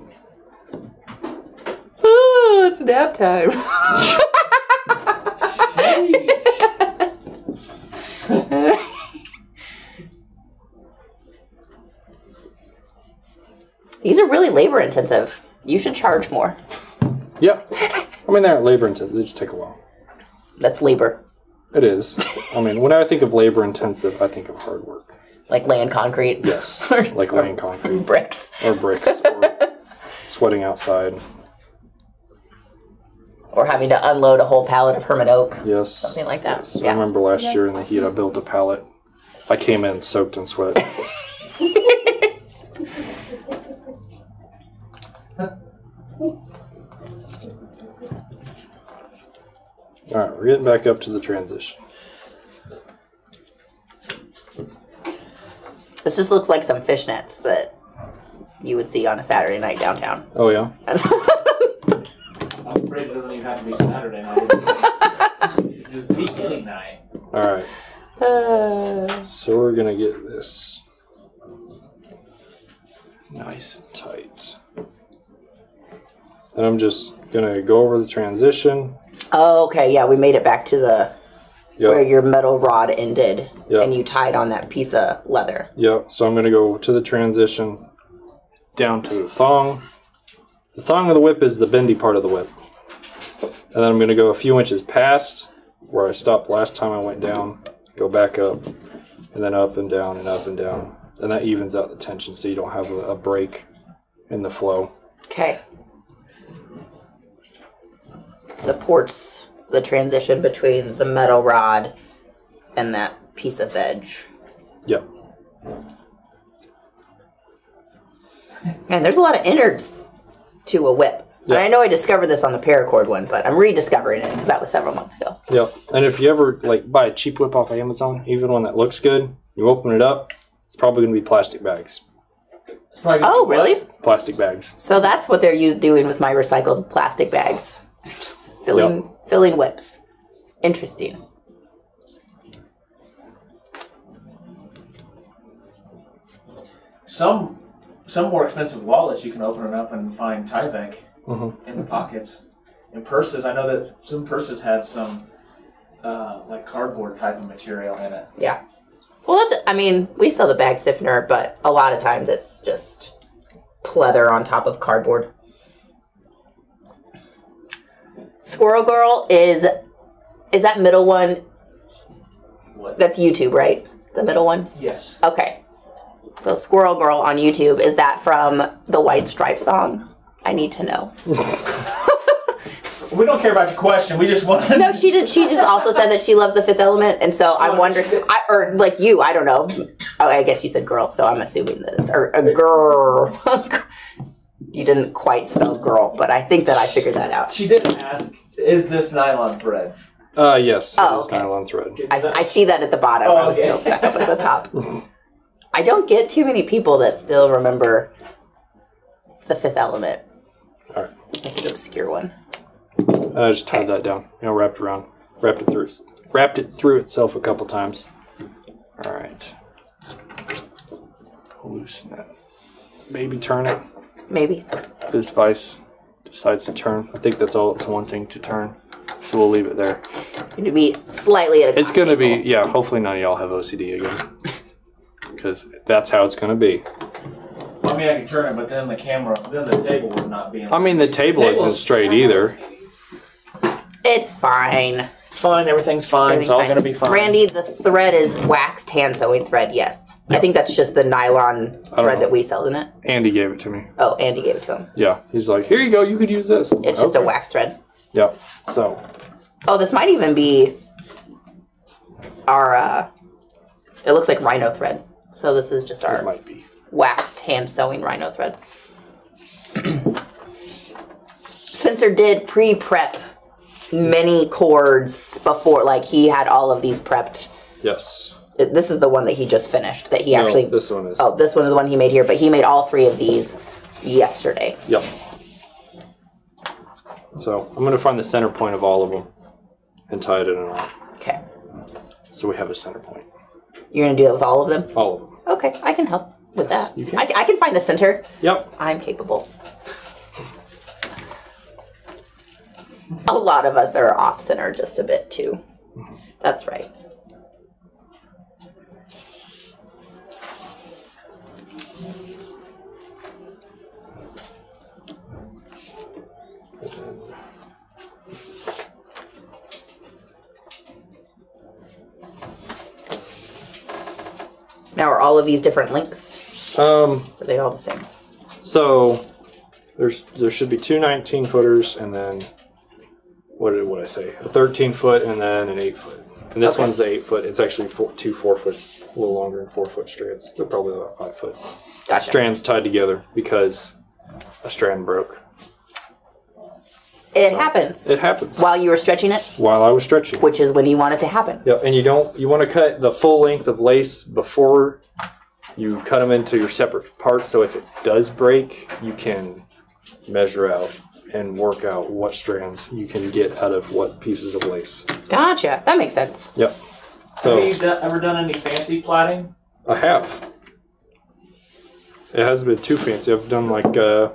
Oh, it's nap time. These are really labor intensive. You should charge more. Yep. I mean, they aren't labor intensive. They just take a while. That's labor. It is. I mean, when I think of labor intensive, I think of hard work. Like laying concrete. Yes. Like laying concrete bricks. or bricks or sweating outside. Or having to unload a whole pallet of Hermann Oak. Yes. Something like that. Yes. I remember last year in the heat, I built a pallet. I came in soaked in sweat. All right, we're getting back up to the transition. This just looks like some fishnets that you would see on a Saturday night downtown. Oh yeah. That's- I'm afraid it doesn't even have to be Saturday night. Just beginning night. All right. Uh, So we're gonna get this nice and tight. And I'm just gonna go over the transition. Oh, okay. Yeah, we made it back to the where your metal rod ended, Yep. and you tied on that piece of leather. Yep. So I'm gonna go to the transition, down to the thong. The thong of the whip is the bendy part of the whip, and then I'm gonna go a few inches past where I stopped last time I went down. Go back up, and then up and down and up and down, and that evens out the tension, so you don't have a, a break in the flow. Okay. Supports the transition between the metal rod and that piece of edge. Yep. And there's a lot of innards to a whip. And Yeah. I know I discovered this on the paracord one, but I'm rediscovering it because that was several months ago. Yep. And if you ever like buy a cheap whip off Amazon, even one that looks good, you open it up, it's probably going to be plastic bags. It's probably gonna Oh, really? Plastic bags. So that's what they're u- doing with my recycled plastic bags. Just filling filling whips. Interesting. Some some more expensive wallets you can open it up and find Tyvek Mhm. in the pockets. And purses, I know that some purses had some uh, like cardboard type of material in it. Yeah. Well, that's. I mean, we sell the bag stiffener, but a lot of times it's just pleather on top of cardboard. Squirrel Girl is is that middle one? What? That's YouTube, right? The middle one. Yes. Okay. So Squirrel Girl on YouTube is that from the White Stripe song? I need to know. We don't care about your question. We just want to No, she did. She just also said that she loves the Fifth Element, and so I'm Oh, wondering. I, or like you, I don't know. Oh, I guess you said girl, so I'm assuming that it's or a girl. you didn't quite spell girl, but I think that I figured that out. She didn't ask, "Is this nylon thread?" Uh, yes. Oh, it is okay. nylon thread. I, I see that at the bottom. Oh, I was okay. still stuck up at the top. I don't get too many people that still remember the Fifth Element. Like an obscure one. And I just tied that down. You know, wrapped around, wrapped it through, wrapped it through itself a couple times. All right. Loosen that. Maybe turn it. Maybe. If this vice decides to turn, I think that's all it's wanting to turn. So we'll leave it there. Going to be slightly at a It's gonna be yeah. Hopefully none of y'all have OCD again, because that's how it's gonna be. I mean, I could turn it, but then the camera, then the table would not be. In I mean, the table isn't Table's- straight either. It's fine. it's fine. Everything's fine. Everything's it's all going to be fine. Randy, the thread is waxed hand sewing thread. Yes, I think that's just the nylon don't thread that we sell, isn't it? Andy gave it to me. Oh, Andy gave it to him. Yeah, he's like, here you go. You could use this. It's just a Okay. wax thread. Yep. So Oh, this might even be our. uh It looks like rhino thread. So this is just it our might be. Waxed hand sewing rhino thread. Spencer did pre prep many cords before, like he had all of these prepped. Yes. This is the one that he just finished. That he No, actually. this one is. Oh, this one is the one he made here, but he made all three of these yesterday. Yep. So I'm gonna find the center point of all of them and tie it in a knot. Okay. So we have a center point. You're gonna do it with all of them? All of them. Okay, I can help with that. You can. I, I can find the center. Yep. I'm capable. A lot of us are off center just a bit too. That's right. Now are all of these different lengths? Um. Are they all the same? So there's there should be two 19 footers and then what did what I say? A 13 foot and then an eight foot. And this Okay. one's the eight foot. It's actually four, two four foot, a little longer than four foot strands. They're probably about five foot Gotcha. strands tied together because a strand broke. It So- happens. It happens While you were stretching it, while I was stretching. which is when you want it to happen. Yep, and you don't you want to cut the full length of lace before you cut them into your separate parts. So if it does break, you can measure out and work out what strands you can get out of what pieces of lace. Gotcha. That makes sense. Yep. Have So you do- ever done any fancy plaiting? I have. It hasn't been too fancy. I've done like uh,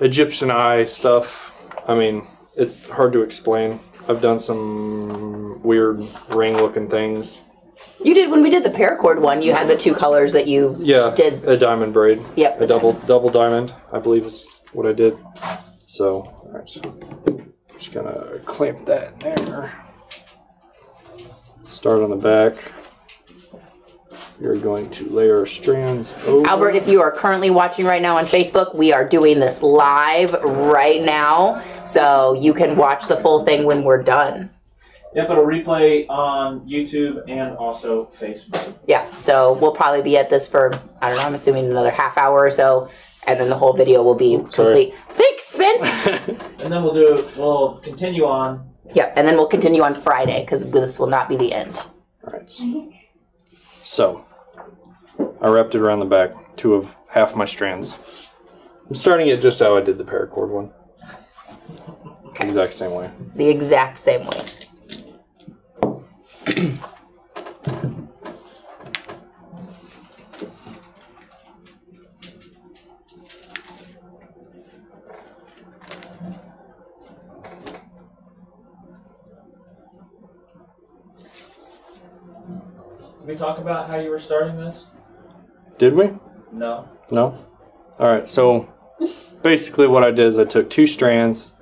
Egyptian eye stuff, I mean, it's hard to explain. I've done some weird ring looking things. You did when we did the paracord one. You had the two colors that you Yeah, did. a diamond braid, Yep. a double double diamond, I believe is what I did. So, all right, so just gonna clamp that in there. Start on the back. You're going to layer strands over. Albert, if you are currently watching right now on Facebook, we are doing this live right now, so you can watch the full thing when we're done. Yep, it'll replay on YouTube and also Facebook. Yeah, so we'll probably be at this for I don't know. I'm assuming another half hour or so, and then the whole video will be sorry. complete. Thanks, Spence. And then we'll do we'll continue on. yeah, and then we'll continue on Friday because this will not be the end. Alright. So, I wrapped it around the back, two of half my strands. I'm starting it just how I did the paracord one. Exact same way. The exact same way. Did we talk about how you were starting this? Did we? No. No? Alright, so basically what I did is I took two strands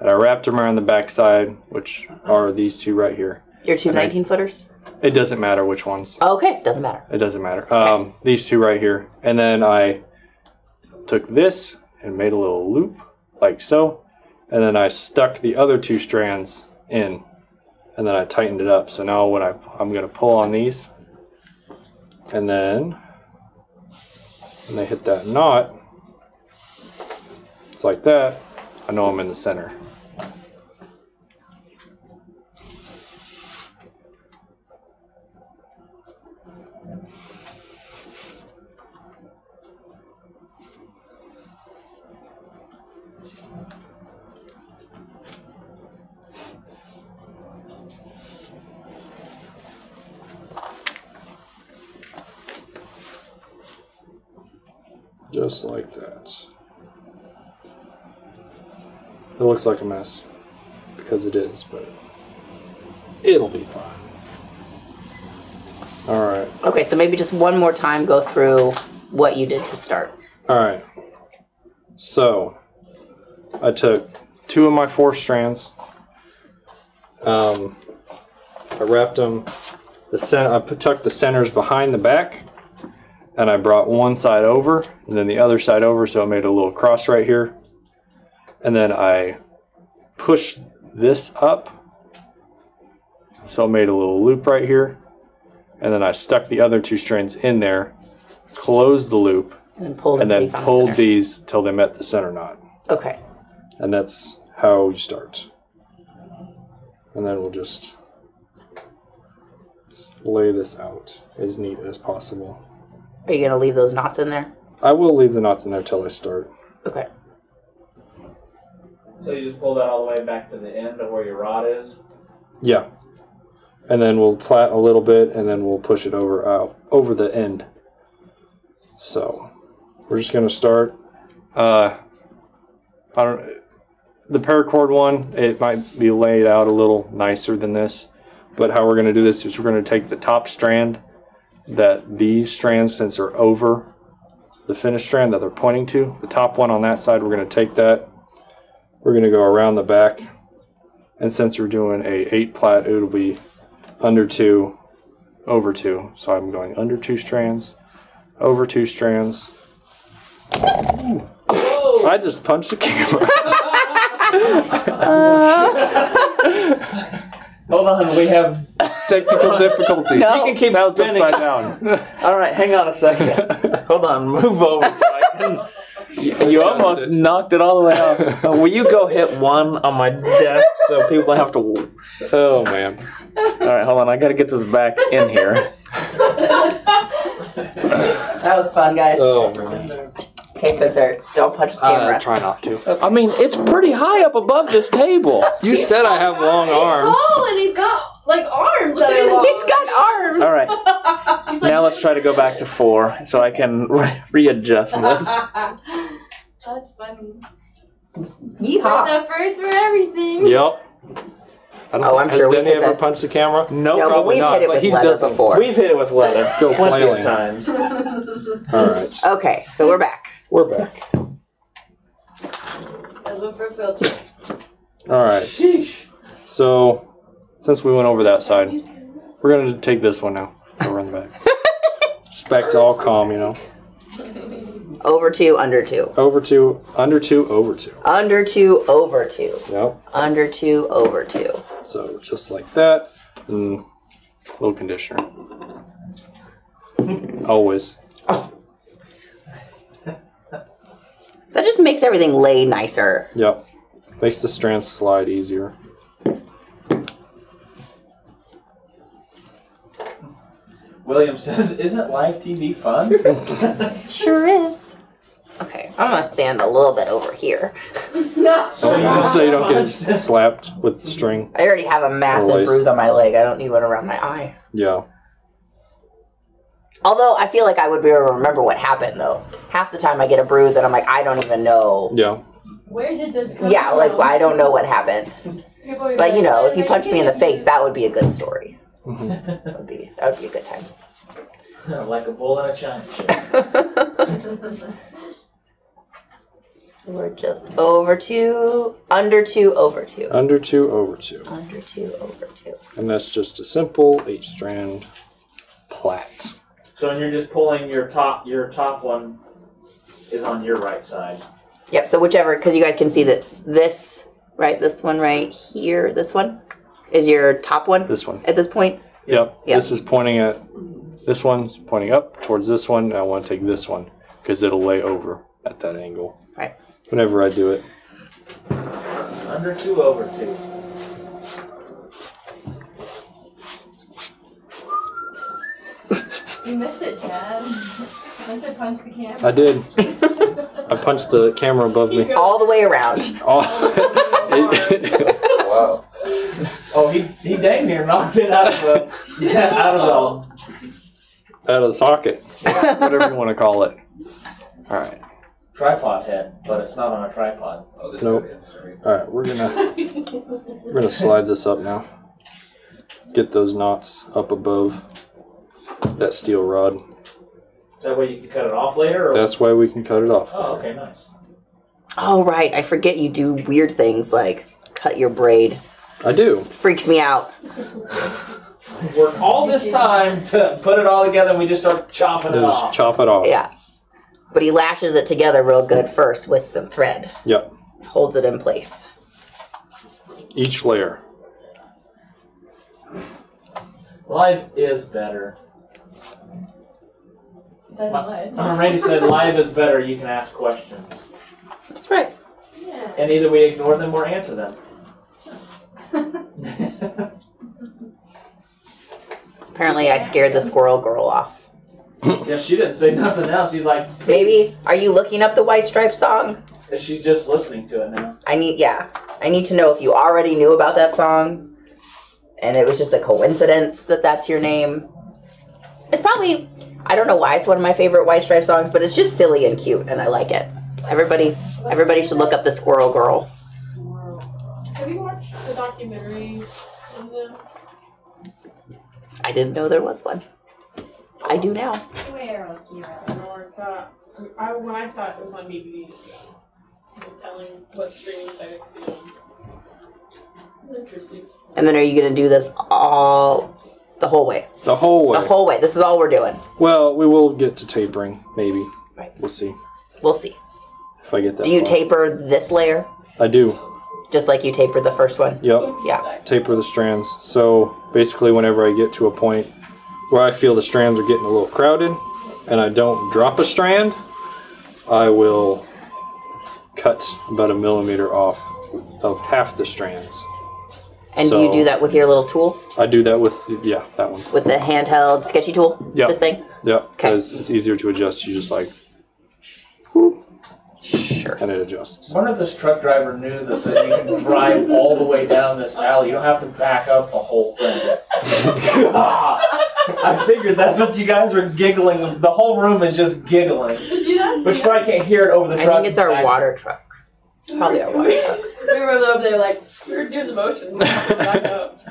and I wrapped them around the backside, which are these two right here. Your two 19 footers? It doesn't matter which ones. Okay, doesn't matter. It doesn't matter. Um, these two right here. And then I took this and made a little loop like so. And then I stuck the other two strands in. And then I tightened it up. So now when I, I'm going to pull on these. And then when they hit that knot, it's like that. I know I'm in the center. Just like that. It looks like a mess because it is, but it'll be fine. All right. Okay, so maybe just one more time go through what you did to start. All right. So I took two of my four strands. Um, I wrapped them. The center. I put, tucked the centers behind the back, and I brought one side over, and then the other side over, so I made a little cross right here. And then I push this up, so I made a little loop right here. And then I stuck the other two strands in there, closed the loop, And then pull and then on the pulled these till they met the center knot. Okay. And that's how you start. And then we'll just lay this out as neat as possible. Are you gonna leave those knots in there? I will leave the knots in there till I start. Okay. So you just pull that all the way back to the end of where your rod is. Yeah. And then we'll plait a little bit and then we'll push it over out over the end. So we're just gonna start. Uh I don't the paracord one, it might be laid out a little nicer than this. But how we're gonna do this is we're gonna take the top strand that these strands, since they're over the finished strand that they're pointing to, the top one on that side, we're gonna take that. We're gonna go around the back. And since we're doing a eight plait, it'll be under two, over two. So I'm going under two strands, over two strands. Whoa! I just punched the camera. Hold on, we have. Technical difficulties. No. You can keep Now it's spinning. upside down. All right, hang on a second. Hold on, move over. So I can... You, you almost knocked it all the way out. Uh, will you go hit one on my desk so people have to? oh man. All right, hold on. I got to get this back in here. That was fun, guys. Oh man. Okay, Spencer, don't punch the camera. Uh, camera. try not to. I mean, it's pretty high up above this table. You said I have long He's arms. tall and he's got like arms that are long. He's got arms. All right, like- now let's try to go back to four so I can re- readjust this. That's funny. Yeehaw. First up first for everything. Yep. I don't Oh, think, I'm has sure we've Denny hit ever that. punched the camera? No, No, probably we've not. hit it but with he's leather doesn't. before. We've hit it with leather. Go plenty flailing. of times. All right, Okay, so we're back. We're back. I look for filter. All right. Sheesh. So, since we went over that side, we're gonna take this one now. Go run back. Just back to all calm, you know. Over two, under two. Over two, under two, over two. Under two, over two. Yep. Under two, over two. So just like that, and a little conditioner. Always. Oh. That just makes everything lay nicer. Yep. Makes the strands slide easier. William says, "Isn't live TV fun?" Sure is. Okay, I'm gonna stand a little bit over here. So you, so you don't get slapped with string. I already have a massive bruise on my leg. I don't need one around my eye. Yeah. Although I feel like I would be able to remember what happened though. Half the time I get a bruise and I'm like, I don't even know. Yeah. Where did this come Yeah, like from? I don't know what happened. But you know, if you punch me in the face, that would be a good story. Mhm. That would be that would be a good time. like a bull in a china shop. so we're just over two, under two, over two. Under two, over two. Under two, over two. And that's just a simple eight strand plait. So when you're just pulling your top, your top one is on your right side. Yep. So whichever, because you guys can see that this, right, this one right here, this one is your top one This one. at this point. Yep. Yep. This is pointing at this one's pointing up towards this one. I want to take this one because it'll lay over at that angle. Right. Whenever I do it. Under two, over two. You missed it, Chad. Must punched the camera. I did. I punched the camera above me. All the way around. Oh. Wow. Oh, he he dang near knocked it out of the yeah, out of the, out of the socket. Whatever you want to call it. All right. tripod head, but it's not on a tripod. Oh, this Nope. nope. All right. We're gonna we're gonna slide this up now. Get those knots up above that steel rod. That way you can cut it off later. Or? That's why we can cut it off. Oh, okay, nice. Oh right, I forget you do weird things like cut your braid. I do. Freaks me out. Work all this time to put it all together, and we just start chopping it Just off. chop it off. Yeah. But he lashes it together real good first with some thread. Yep. Holds it in place. Each layer. Life is better. Then Ma- what? Randy said, live is better. You can ask questions, That's right. Yeah. and either we ignore them or answer them." Apparently I scared the squirrel girl off. yeah, she didn't say nothing else. She's like, Maybe are you looking up the White Stripes song? She's just listening to it now. I need yeah. I need to know if you already knew about that song and it was just a coincidence that that's your name. It's probably I don't know why it's one of my favorite White Stripe songs, but it's just silly and cute and I like it. Everybody everybody should look up the Squirrel Girl. Have you watched the documentary the I didn't know there was one. I do now. Where, I, when I saw it, it was on BBC. Telling what streaming site it could be on. Interesting. And then are you gonna do this all the whole way? The whole way. The whole way. This is all we're doing. well, we will get to tapering, maybe. Right. We'll see We'll see. if I get that. Do you far. taper this layer I do. just like you tapered the first one? Yep. Yeah. Taper the strands. So basically, whenever I get to a point where I feel the strands are getting a little crowded, and I don't drop a strand, I will cut about a millimeter off of half the strands. And do you do that with your little tool? I do that with yeah that one. With the handheld sketchy tool? Yep. This thing? Yep. Because it's easier to adjust. You just like Sure. and it adjusts. I Wonder if this truck driver knew that, that you can drive all the way down this alley. You don't have to back up the whole thing. Ah, I figured that's what you guys were giggling. The whole room is just giggling. Did you not But see you probably can't hear it over the I truck. I think it's our back. water truck. Probably our water truck. We were over there like, We were doing the motion. Back up.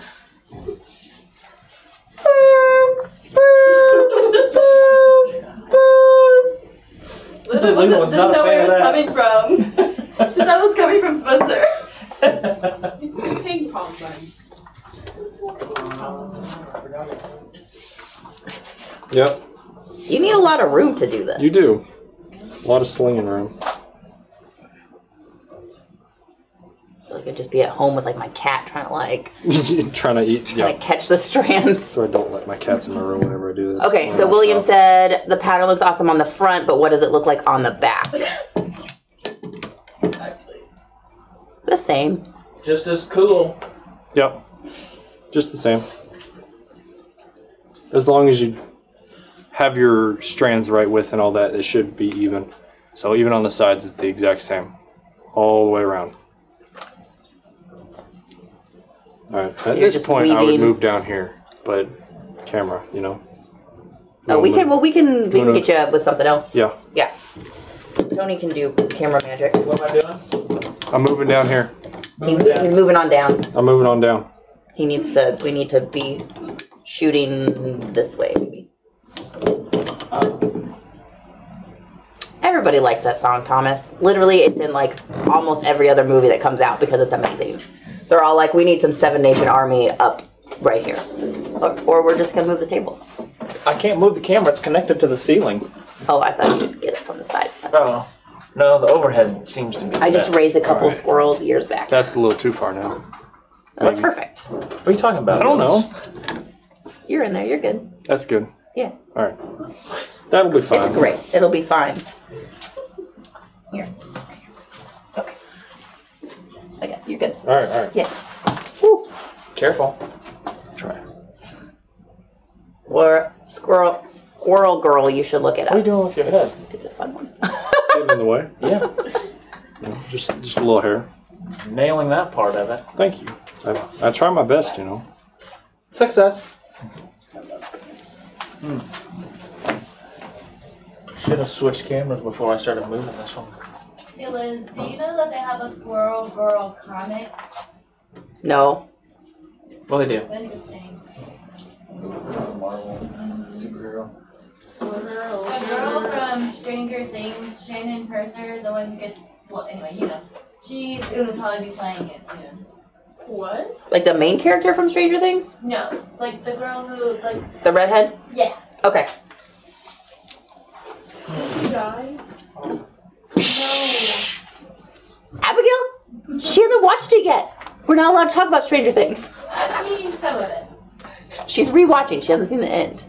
Linda Linda wasn't, was didn't know where it was that. coming from. She thought it was coming from Spencer. It's a ping pong buddy. Yep, You need a lot of room to do this. you do. A lot of slinging room. I feel like I'd just be at home with like my cat trying to like Trying to eat. trying Yeah. to catch the strands. So I don't let my cats in my room whenever I do this. Okay, so William out. said the pattern looks awesome on the front, but what does it look like on the back? Exactly. The same. Just as cool. Yep. Just the same. As long as you have your strands right width and all that, it should be even. So even on the sides, it's the exact same, all the way around. All right. At You're this just point, I would move down here, but camera, you know. Oh, we We'll can. Well, we can. We can get you up with something else. Yeah, Yeah. Tony can do camera magic. What am I doing? I'm moving down here. He's, Moving he's down. moving on down. I'm moving on down. He needs to. We need to be shooting this way. Maybe. Oh. Everybody likes that song, Thomas. Literally, it's in like almost every other movie that comes out because it's amazing. They're all like, "We need some Seven Nation Army up right here," or, or we're just gonna move the table. I can't move the camera. It's connected to the ceiling. Oh, I thought you'd get it from the side. Oh. No, the overhead seems to be. I just raised a couple Alright. squirrels years back. That's a little too far now. That's perfect. What are you talking about? I don't know. You're in there. You're good. That's good. Yeah. All right. That'll be fine. It's great. It'll be fine. Here. Okay. Okay, you're good. All right. All right. Yeah. Woo. Careful. Try. Or squirrel squirrel girl, you should look it up. What are you doing with your head? It's a fun one. Getting in the way. Yeah. No, just just a little hair. Nailing that part of it. Thank you. I, I try my best, you know. Success. Hmm. Should have switched cameras before I started moving this one. Hey Liz, do you know that they have a Squirrel Girl comic? no. Well, they do. It's interesting. Marvel superhero. A girl from Stranger Things, Shannon Purser, the one who gets, well, anyway, you know. She's gonna probably be playing it soon. What? Like the main character from Stranger Things? No, like the girl who, like, The redhead? yeah. Okay. Did She died? No. Abigail? She hasn't watched it yet. We're not allowed to talk about Stranger Things. Seen some of it. She's rewatching. She hasn't seen the end.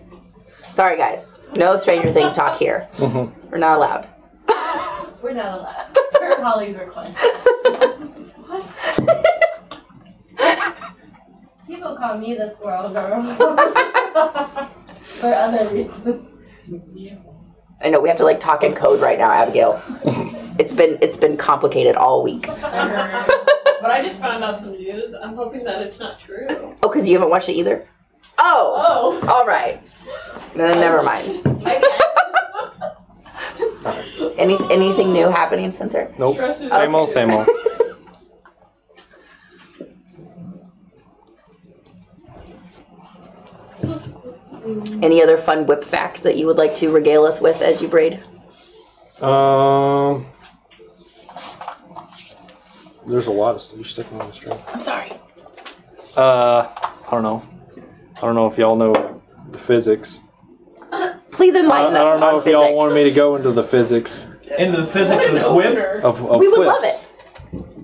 Sorry, guys. No Stranger Things talk here. Mm-hmm. We're not allowed. We're not allowed. Per Holly's request. People call me the Squirrel Girl. For other reasons. I know we have to like talk in code right now, Abigail. It's been it's been complicated all week. But I just found out some news. I'm hoping that it's not true. Oh, because you haven't watched it either. Oh, Oh. all right. Then never oh. mind. Any anything new happening, Spencer? Nope. Stress is Same old, same old. Any other fun whip facts that you would like to regale us with as you braid? Um, there's a lot of stuff. You're sticking on the string. I'm sorry. Uh, I don't know. I don't know if y'all know the physics. Please I, I enlighten us I don't know on if physics. y'all want me to go into the physics Into the physics of whip. of, of We would love whips.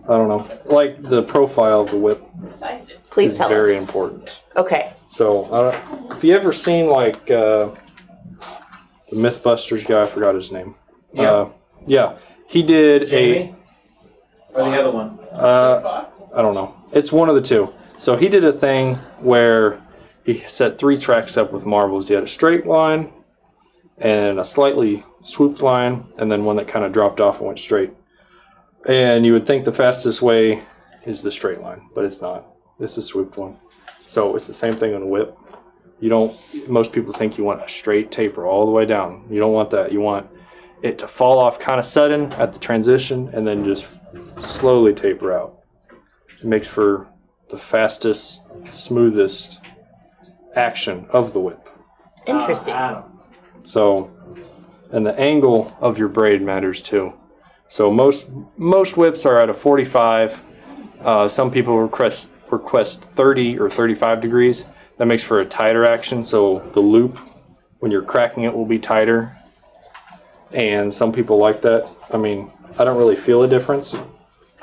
I don't know. Like the profile of the whip Decisive. Please is tell very us. important. Okay. So, uh, if you ever seen like uh, the MythBusters guy, I forgot his name. Yeah. Uh, yeah, he did Jamie? Or the other one? Uh, I don't know. It's one of the two. So he did a thing where he set three tracks up with marbles. He had a straight line, and a slightly swooped line, and then one that kind of dropped off and went straight. And you would think the fastest way is the straight line, but it's not. This is a swooped one. So it's the same thing on a whip. You don't. Most people think you want a straight taper all the way down. You don't want that. You want it to fall off kind of sudden at the transition, and then just slowly taper out. It makes for the fastest, smoothest action of the whip. Interesting. Uh, So, and the angle of your braid matters too. So most most whips are at a 45. Uh, some people request request 30 or 35 degrees. That makes for a tighter action. So the loop, when you're cracking it, will be tighter. And some people like that. I mean, I don't really feel a difference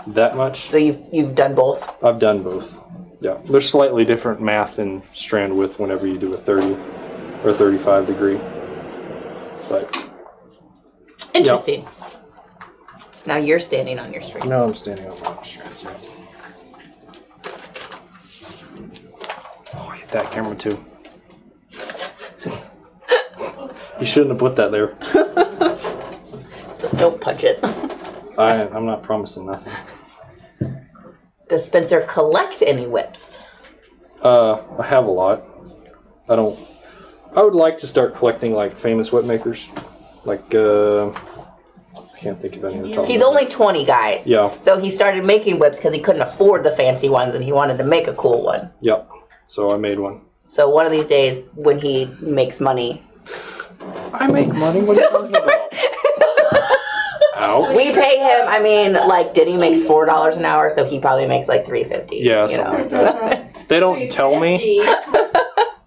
that much. so you've you've done both. I've done both. Yeah, there's slightly different math in strand width whenever you do a 30 or 35 degree. But Interesting. Now you're standing on your strings. no, I'm standing on my strands. Yeah. Oh, I hit that camera too. you shouldn't have put that there. Just don't punch it. I, I'm not promising nothing. Does Spencer collect any whips? Uh, I have a lot. I don't. I would like to start collecting like famous whip makers, like uh, I can't think of any of the top. He's only 20 guys. Yeah. So he started making whips because he couldn't afford the fancy ones and he wanted to make a cool one. Yep. So I made one. So one of these days when he makes money, I make money. What are you talking about? Ouch. we pay him. I mean, like Denny makes four dollars an hour, so he probably makes like three fifty. Yeah, you know. like that. They don't tell me.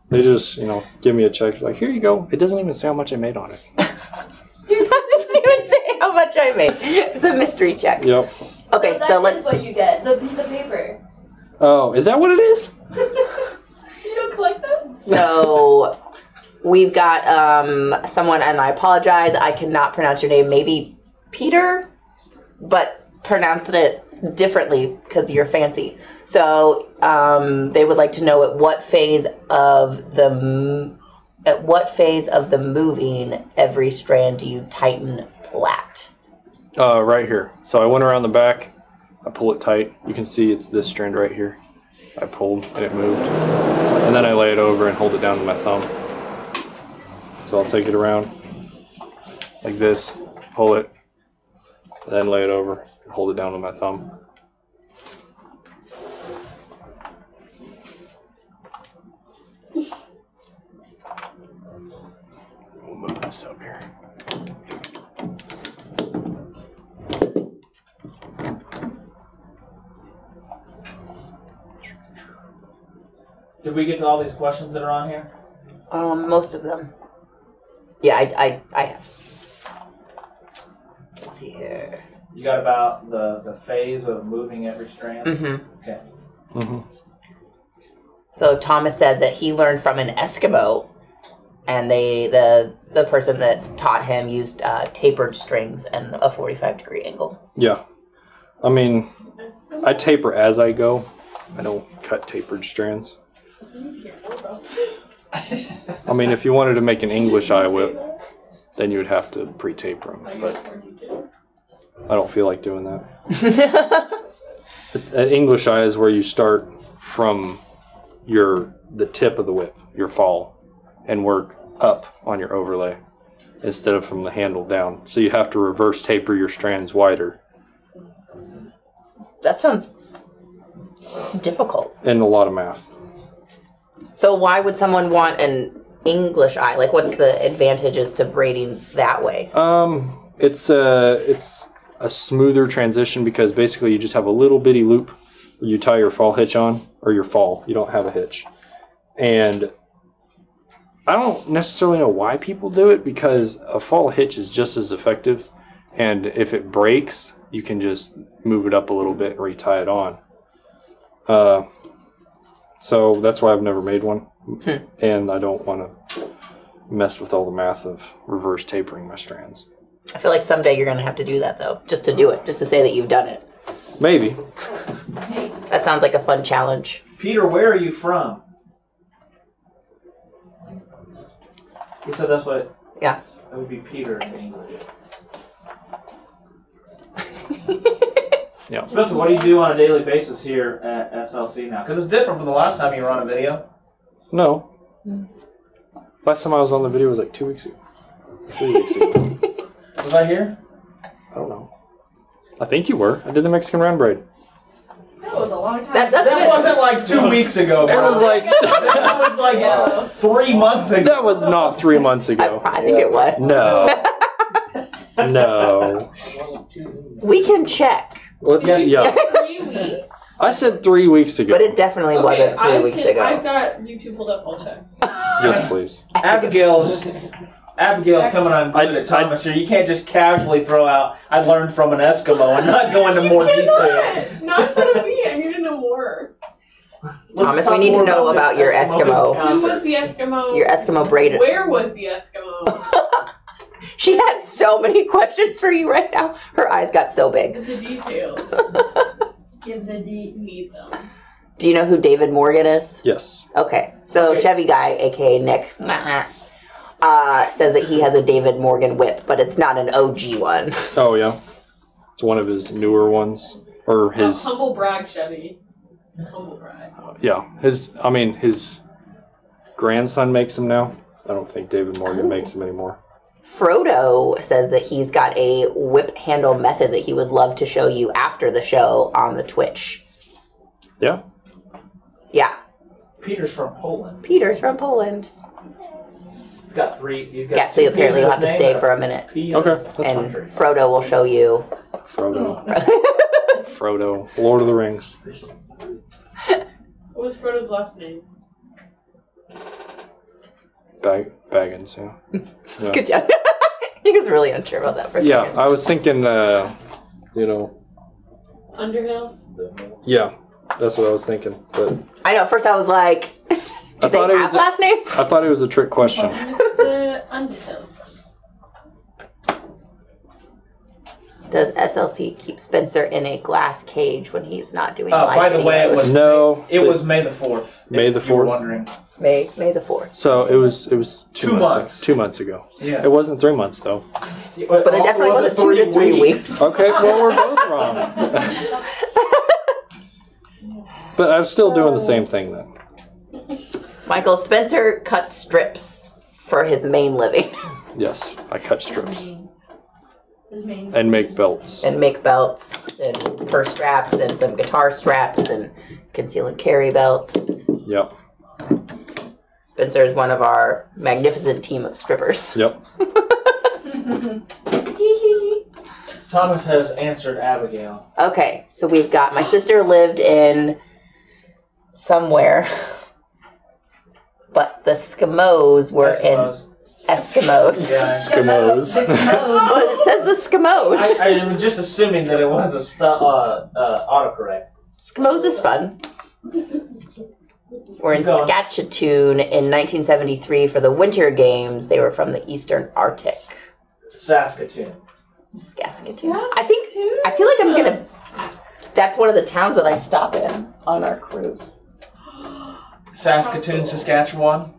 They just, you know, give me a check. Like, here you go. It doesn't even say how much I made on it. that doesn't even say how much I made. It's a mystery check. Yep. Okay, that so is let's. what you get. The piece of paper. Oh, is that what it is? You don't collect those? So we've got um, someone, and I apologize, I cannot pronounce your name. Maybe Peter, but pronounced it differently because you're fancy. So um, they would like to know at what phase of the m- at what phase of the moving every strand do you tighten plait? Uh, right here. So I went around the back. I pull it tight. You can see it's this strand right here. I pulled and it moved. And then I lay it over and hold it down with my thumb. So I'll take it around like this, pull it, then lay it over and hold it down with my thumb. We'll move this up here. Did we get to all these questions that are on here? Um, most of them. Yeah, I, I, I have. Let's see here. You got about the, the phase of moving every strand? Mm-hmm. Okay. Mm-hmm. So Thomas said that he learned from an Eskimo, and they the the person that taught him used uh, tapered strings and a forty five degree angle. Yeah. I mean, I taper as I go. I don't cut tapered strands. I need to hear more about this. I mean, if you wanted to make an English eye whip, then you would have to pre-taper them. But. I don't feel like doing that. An English eye is where you start from your the tip of the whip, your fall, and work up on your overlay instead of from the handle down. So you have to reverse taper your strands wider that sounds difficult. and a lot of math. So why would someone want an English eye? Like, what's the advantages to braiding that way? Um, it's a it's a smoother transition because basically you just have a little bitty loop you tie your fall hitch on or your fall. You don't have a hitch, and I don't necessarily know why people do it because a fall hitch is just as effective, and if it breaks, you can just move it up a little bit and retie it on. Uh, so that's why I've never made one, hmm. and I don't want to mess with all the math of reverse tapering my strands. I feel like someday you're gonna have to do that though, just to do it, just to say that you've done it. Maybe. That sounds like a fun challenge. Peter, where are you from? He said that's what. Yeah. That would be Peter in English. Yeah. Spencer, what do you do on a daily basis here at SLC now? Because it's different from the last time you were on a video. No. Hmm. Last time I was on the video was like two weeks ago. Three weeks ago. Was I here? I don't know. I think you were. I did the Mexican round braid. That was a long time. That- That wasn't like two weeks ago. It was like that was like Yeah. three months ago. that was not three months ago. I think it was. No. No. We can check, Let's Yes. yeah. Three weeks. I said three weeks ago. but it definitely wasn't three I weeks can, ago. I've got YouTube pulled up. I'll check. yes, please. Abigail's Abigail's coming on good I- at Thomas here. You can't just casually throw out I learned from an Eskimo and not go into more detail. Cannot. Not for me. I need to know more. Let's Thomas, we need to know this about your Eskimo. Who was the Eskimo? Your Eskimo braided. Where was the Eskimo? She has so many questions for you right now. Her eyes got so big. Give the details. Give the D. Need them. Do you know who David Morgan is? Yes. Okay, so Okay. Chevy guy, aka Nick, uh, says that he has a David Morgan whip, but it's not an OG one. Oh yeah. It's one of his newer ones, or Oh, his humble brag, Chevy. Humble brag. yeah. His I mean his grandson makes them now. I don't think David Morgan Oh. makes them anymore. Frodo says that he's got a whip handle method that he would love to show you after the show on the Twitch. Yeah. Yeah, Peter's from Poland. Peter's from Poland. He's got three. He's got Yeah, so two apparently you'll have to stay for a minute. P Okay, and- that's and fine. Frodo will show you. Frodo. Frodo. Lord of the Rings. What was Frodo's last name? Bag Baggins, yeah. Yeah. Good job. he was really unsure about that for a Yeah, second. I was thinking uh you know Underhill? yeah, that's what I was thinking. But I know. At first, I was like, "Do I they thought it have was a- last names?" I thought it was a trick question. Mr. Underhill. Does SLC keep Spencer in a glass cage when he's not doing Uh, live by the way, it videos? was No. It was May the fourth. May if the you were 4th? Wondering. May May the fourth. So it was it was two, Two months. months. Two months ago. Yeah. It wasn't three months though. But it definitely wasn't two to three weeks. Okay, well we're both wrong. but I'm still doing the same thing then. Michael Spencer cuts strips for his main living Yes, I cut strips His main. And make belts. and make belts and purse straps and some guitar straps and conceal and carry belts. Yep, Spencer is one of our magnificent team of strippers. yep. Thomas has answered Abigail. Okay, so we've got my sister lived in somewhere, but the Skimos were Eskimos. in Eskimos. Yeah. Eskimos. well, it says the Skimos. I, I am just assuming that it was a spell, uh, uh, autocorrect. Skimos is fun. We're in Keep going. Saskatchewan in 1973 for the Winter Games. They were from the Eastern Arctic. Saskatoon. Saskatoon. I think. I feel like I'm gonna. That's one of the towns that I stop in on our cruise. Saskatoon, Saskatchewan.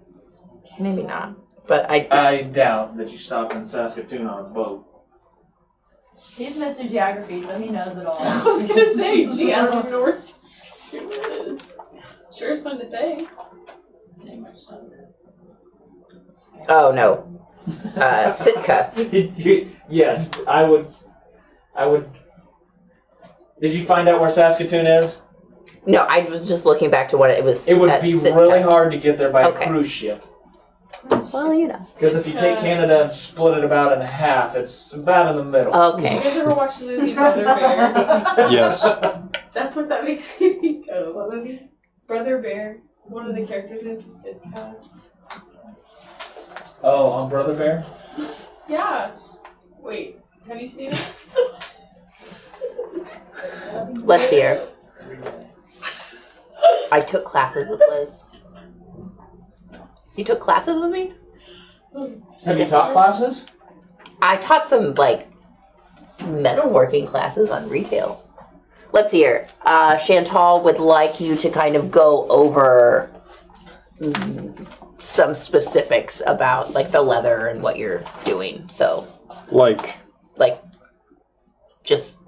Maybe not, but I. I doubt that you stopped in Saskatoon on a boat. He's Mr. Geography, so he knows it all. I was gonna say, gee, I don't know where Saskatoon is. Sure, it's fun to say. Oh no, uh, Sitka. yes, I would. I would. Did you find out where Saskatoon is? No, I was just looking back to what it was. It would at be Sitka. really hard to get there by Okay. a cruise ship. Well, you know. Because if you take uh. Canada and split it about in half, it's about in the middle. Did Okay. you guys ever watch the movie Brother Bear? Yes. That's what that makes me think of. What movie? Brother Bear. One of the characters named is Sitka. Oh, on Brother Bear? Yeah. Wait, have you seen it? Let's hear. I took classes with Liz. You took classes with me? Have you taught classes? I taught some like metalworking classes on retail. Let's hear. Uh, Chantal would like you to kind of go over mm, some specifics about like the leather and what you're doing. So, Like, like, just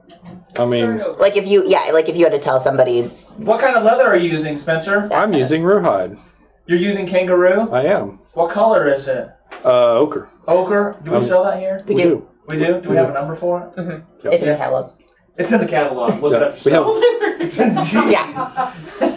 I mean, like if you, yeah, like if you had to tell somebody, What kind of leather are you using, Spencer? I'm using rawhide. You're using kangaroo? I am. What color is it? Uh, ochre. Ochre? Do we Um, sell that here? We do. We do? Do we have a number for it? it's in Yeah. the catalog. It's in the catalog. Look it Yeah, up we have- yourself. It's in- Jeez. Yeah.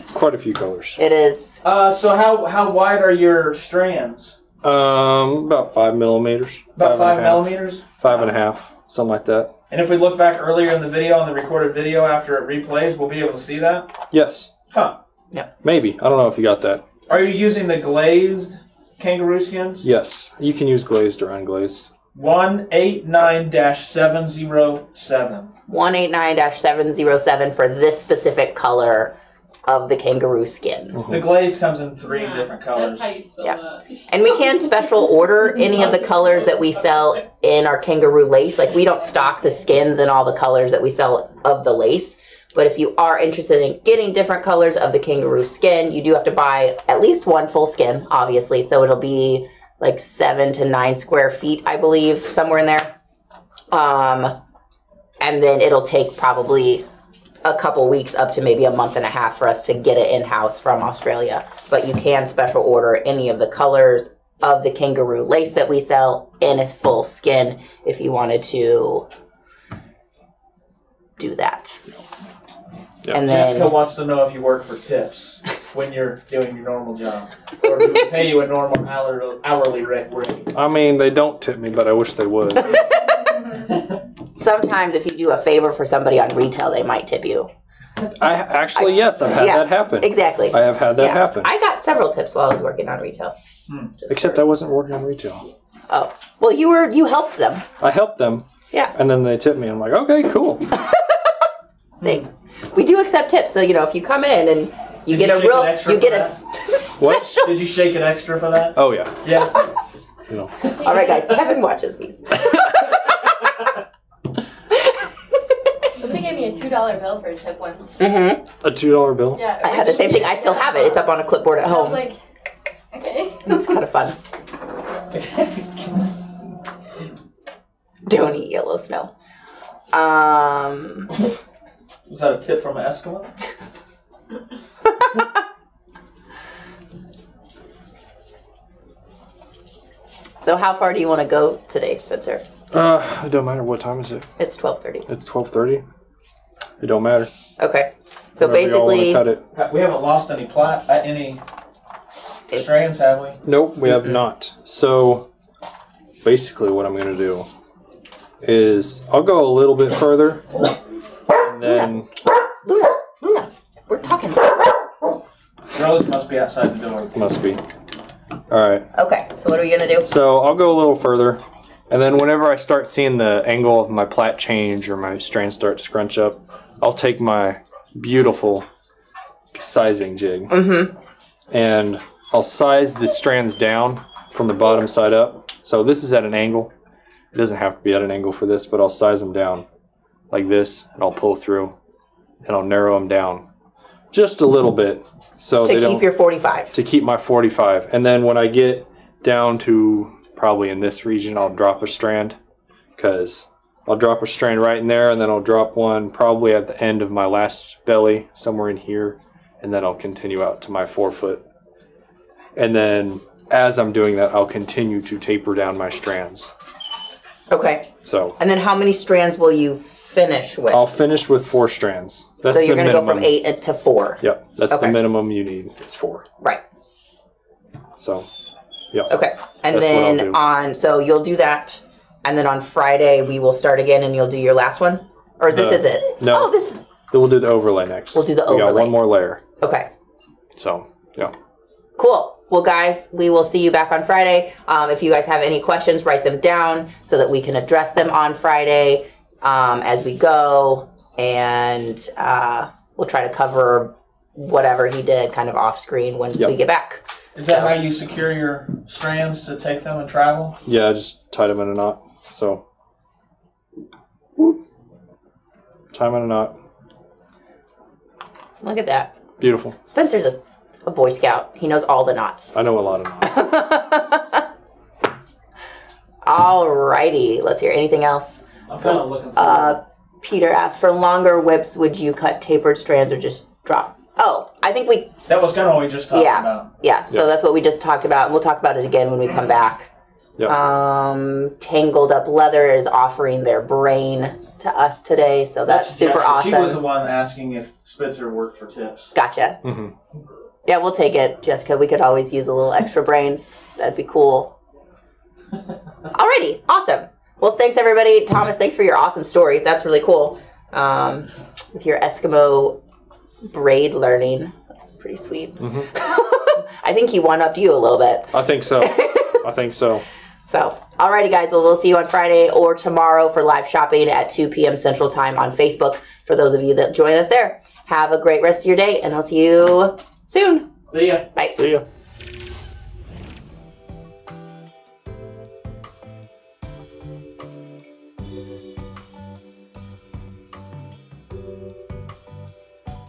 Quite a few colors. It is. Uh, so how how wide are your strands? Um, about five millimeters. About and five a half. millimeters. Five and a half, something like that. And if we look back earlier in the video on the recorded video after it replays, we'll be able to see that. Yes. Huh. Yeah. Maybe. I don't know if you got that. Are you using the glazed kangaroo skins? Yes. You can use glazed or unglazed. One eight nine dash seven zero seven. 189-707 for this specific color of the kangaroo skin. Mm-hmm. The glaze comes in three Yeah, different colors. That's how you spell Yeah. that. And we can special order any of the colors that we sell in our kangaroo lace. Like we don't stock the skins and all the colors that we sell of the lace. But if you are interested in getting different colors of the kangaroo skin, you do have to buy at least one full skin, obviously. So it'll be like seven to nine square feet, I believe, somewhere in there. Um, and then it'll take probably a couple weeks up to maybe a month and a half for us to get it in house from Australia. But you can special order any of the colors of the kangaroo lace that we sell in a full skin if you wanted to do that. Yeah. And then Jessica wants to know if you work for tips when you're doing your normal job, or do we pay you a normal hourly hourly rate? rate? I mean, they don't tip me, but I wish they would. sometimes if you do a favor for somebody on retail, they might tip you. I actually, yes, I've had Yeah. that happen. Exactly. I have had that Yeah. happen. I got several tips while I was working on retail. Hmm. Except for- I wasn't working on retail. oh, well, you were you helped them. I helped them. Yeah. And then they tipped me. I'm like, okay, cool. Thanks. We do accept tips, so you know if you come in and you Did get you a shake real, it extra you get for a s- What? special. Did you shake an extra for that? Oh yeah. Yeah. You know. All right, guys. Kevin watches these. Somebody gave me a two dollar bill for a tip once. hmm A two dollar bill. Yeah. I had the same thing. I still have it. It's up on a clipboard at I was home. like, okay. It's kind of fun. Don't eat yellow snow. Um. Was that a tip from an Eskimo? So how far do you want to go today, Spencer? Uh, it don't matter what time is it. It's twelve thirty. It's twelve thirty. It don't matter. Okay. So Whenever basically, cut it. We haven't lost any plot, uh, any strands, have we? Nope, we have not. So basically, what I'm going to do is I'll go a little bit further, and then Luna, Luna, we're talking. Rose must be outside the door. must be. All right. Okay. So what are we gonna do? So I'll go a little further, and then whenever I start seeing the angle of my plait change or my strand start to scrunch up, I'll take my beautiful sizing jig Mm-hmm. and I'll size the strands down from the bottom side up. So this is at an angle. It doesn't have to be at an angle for this, but I'll size them down like this, and I'll pull through, and I'll narrow them down just a little bit, so To keep your forty-five. to keep my 45. And then when I get down to probably in this region, I'll drop a strand because I'll drop a strand right in there and then I'll drop one probably at the end of my last belly, somewhere in here. And then I'll continue out to my forefoot. And then as I'm doing that, I'll continue to taper down my strands. Okay. So And then how many strands will you finish with? I'll finish with four strands. That's so you're gonna go from eight to four. Yep, that's Okay. the minimum you need. It's four. Right. So yeah. Okay. And That's then on so you'll do that, and then on Friday we will start again, and you'll do your last one, or this is it. No. Oh, this. then we'll do the overlay next. We'll do the We got overlay. one more layer. Okay. So yeah. Cool. Well, guys, we will see you back on Friday. Um, if you guys have any questions, write them down so that we can address them on Friday um, as we go, and uh, we'll try to cover whatever he did kind of off screen once Yep. we get back. Is that So- how you secure your strands to take them and travel? Yeah, I just tied them in a knot. So tie them in a knot. Look at that. Beautiful. Spencer's a, a Boy Scout. He knows all the knots. I know a lot of knots. Alrighty, let's hear anything else. I'm kind of looking. Uh, Peter asked for longer whips. Would you cut tapered strands or just drop? Oh, I think we that was kind of what we just talked Yeah. about. yeah. So Yeah. that's what we just talked about, and we'll talk about it again when we come back. Yep. Um, Tangled Up Leather is offering their brain to us today, so that's super awesome. She was the one asking if Spencer worked for tips. Gotcha. hmm Yeah, we'll take it, Jessica. We could always use a little extra brains. That'd be cool. Alrighty, awesome. Well, thanks everybody. Thomas, thanks for your awesome story. That's really cool. Um, with your Eskimo braid learning, that's pretty sweet. hmm I think he one upped you a little bit. I think so. I think so. So, alrighty, guys. Well, we'll see you on Friday or tomorrow for live shopping at 2 p.m. Central Time on Facebook. For those of you that join us there, have a great rest of your day, and I'll see you soon. See ya. Bye. See ya.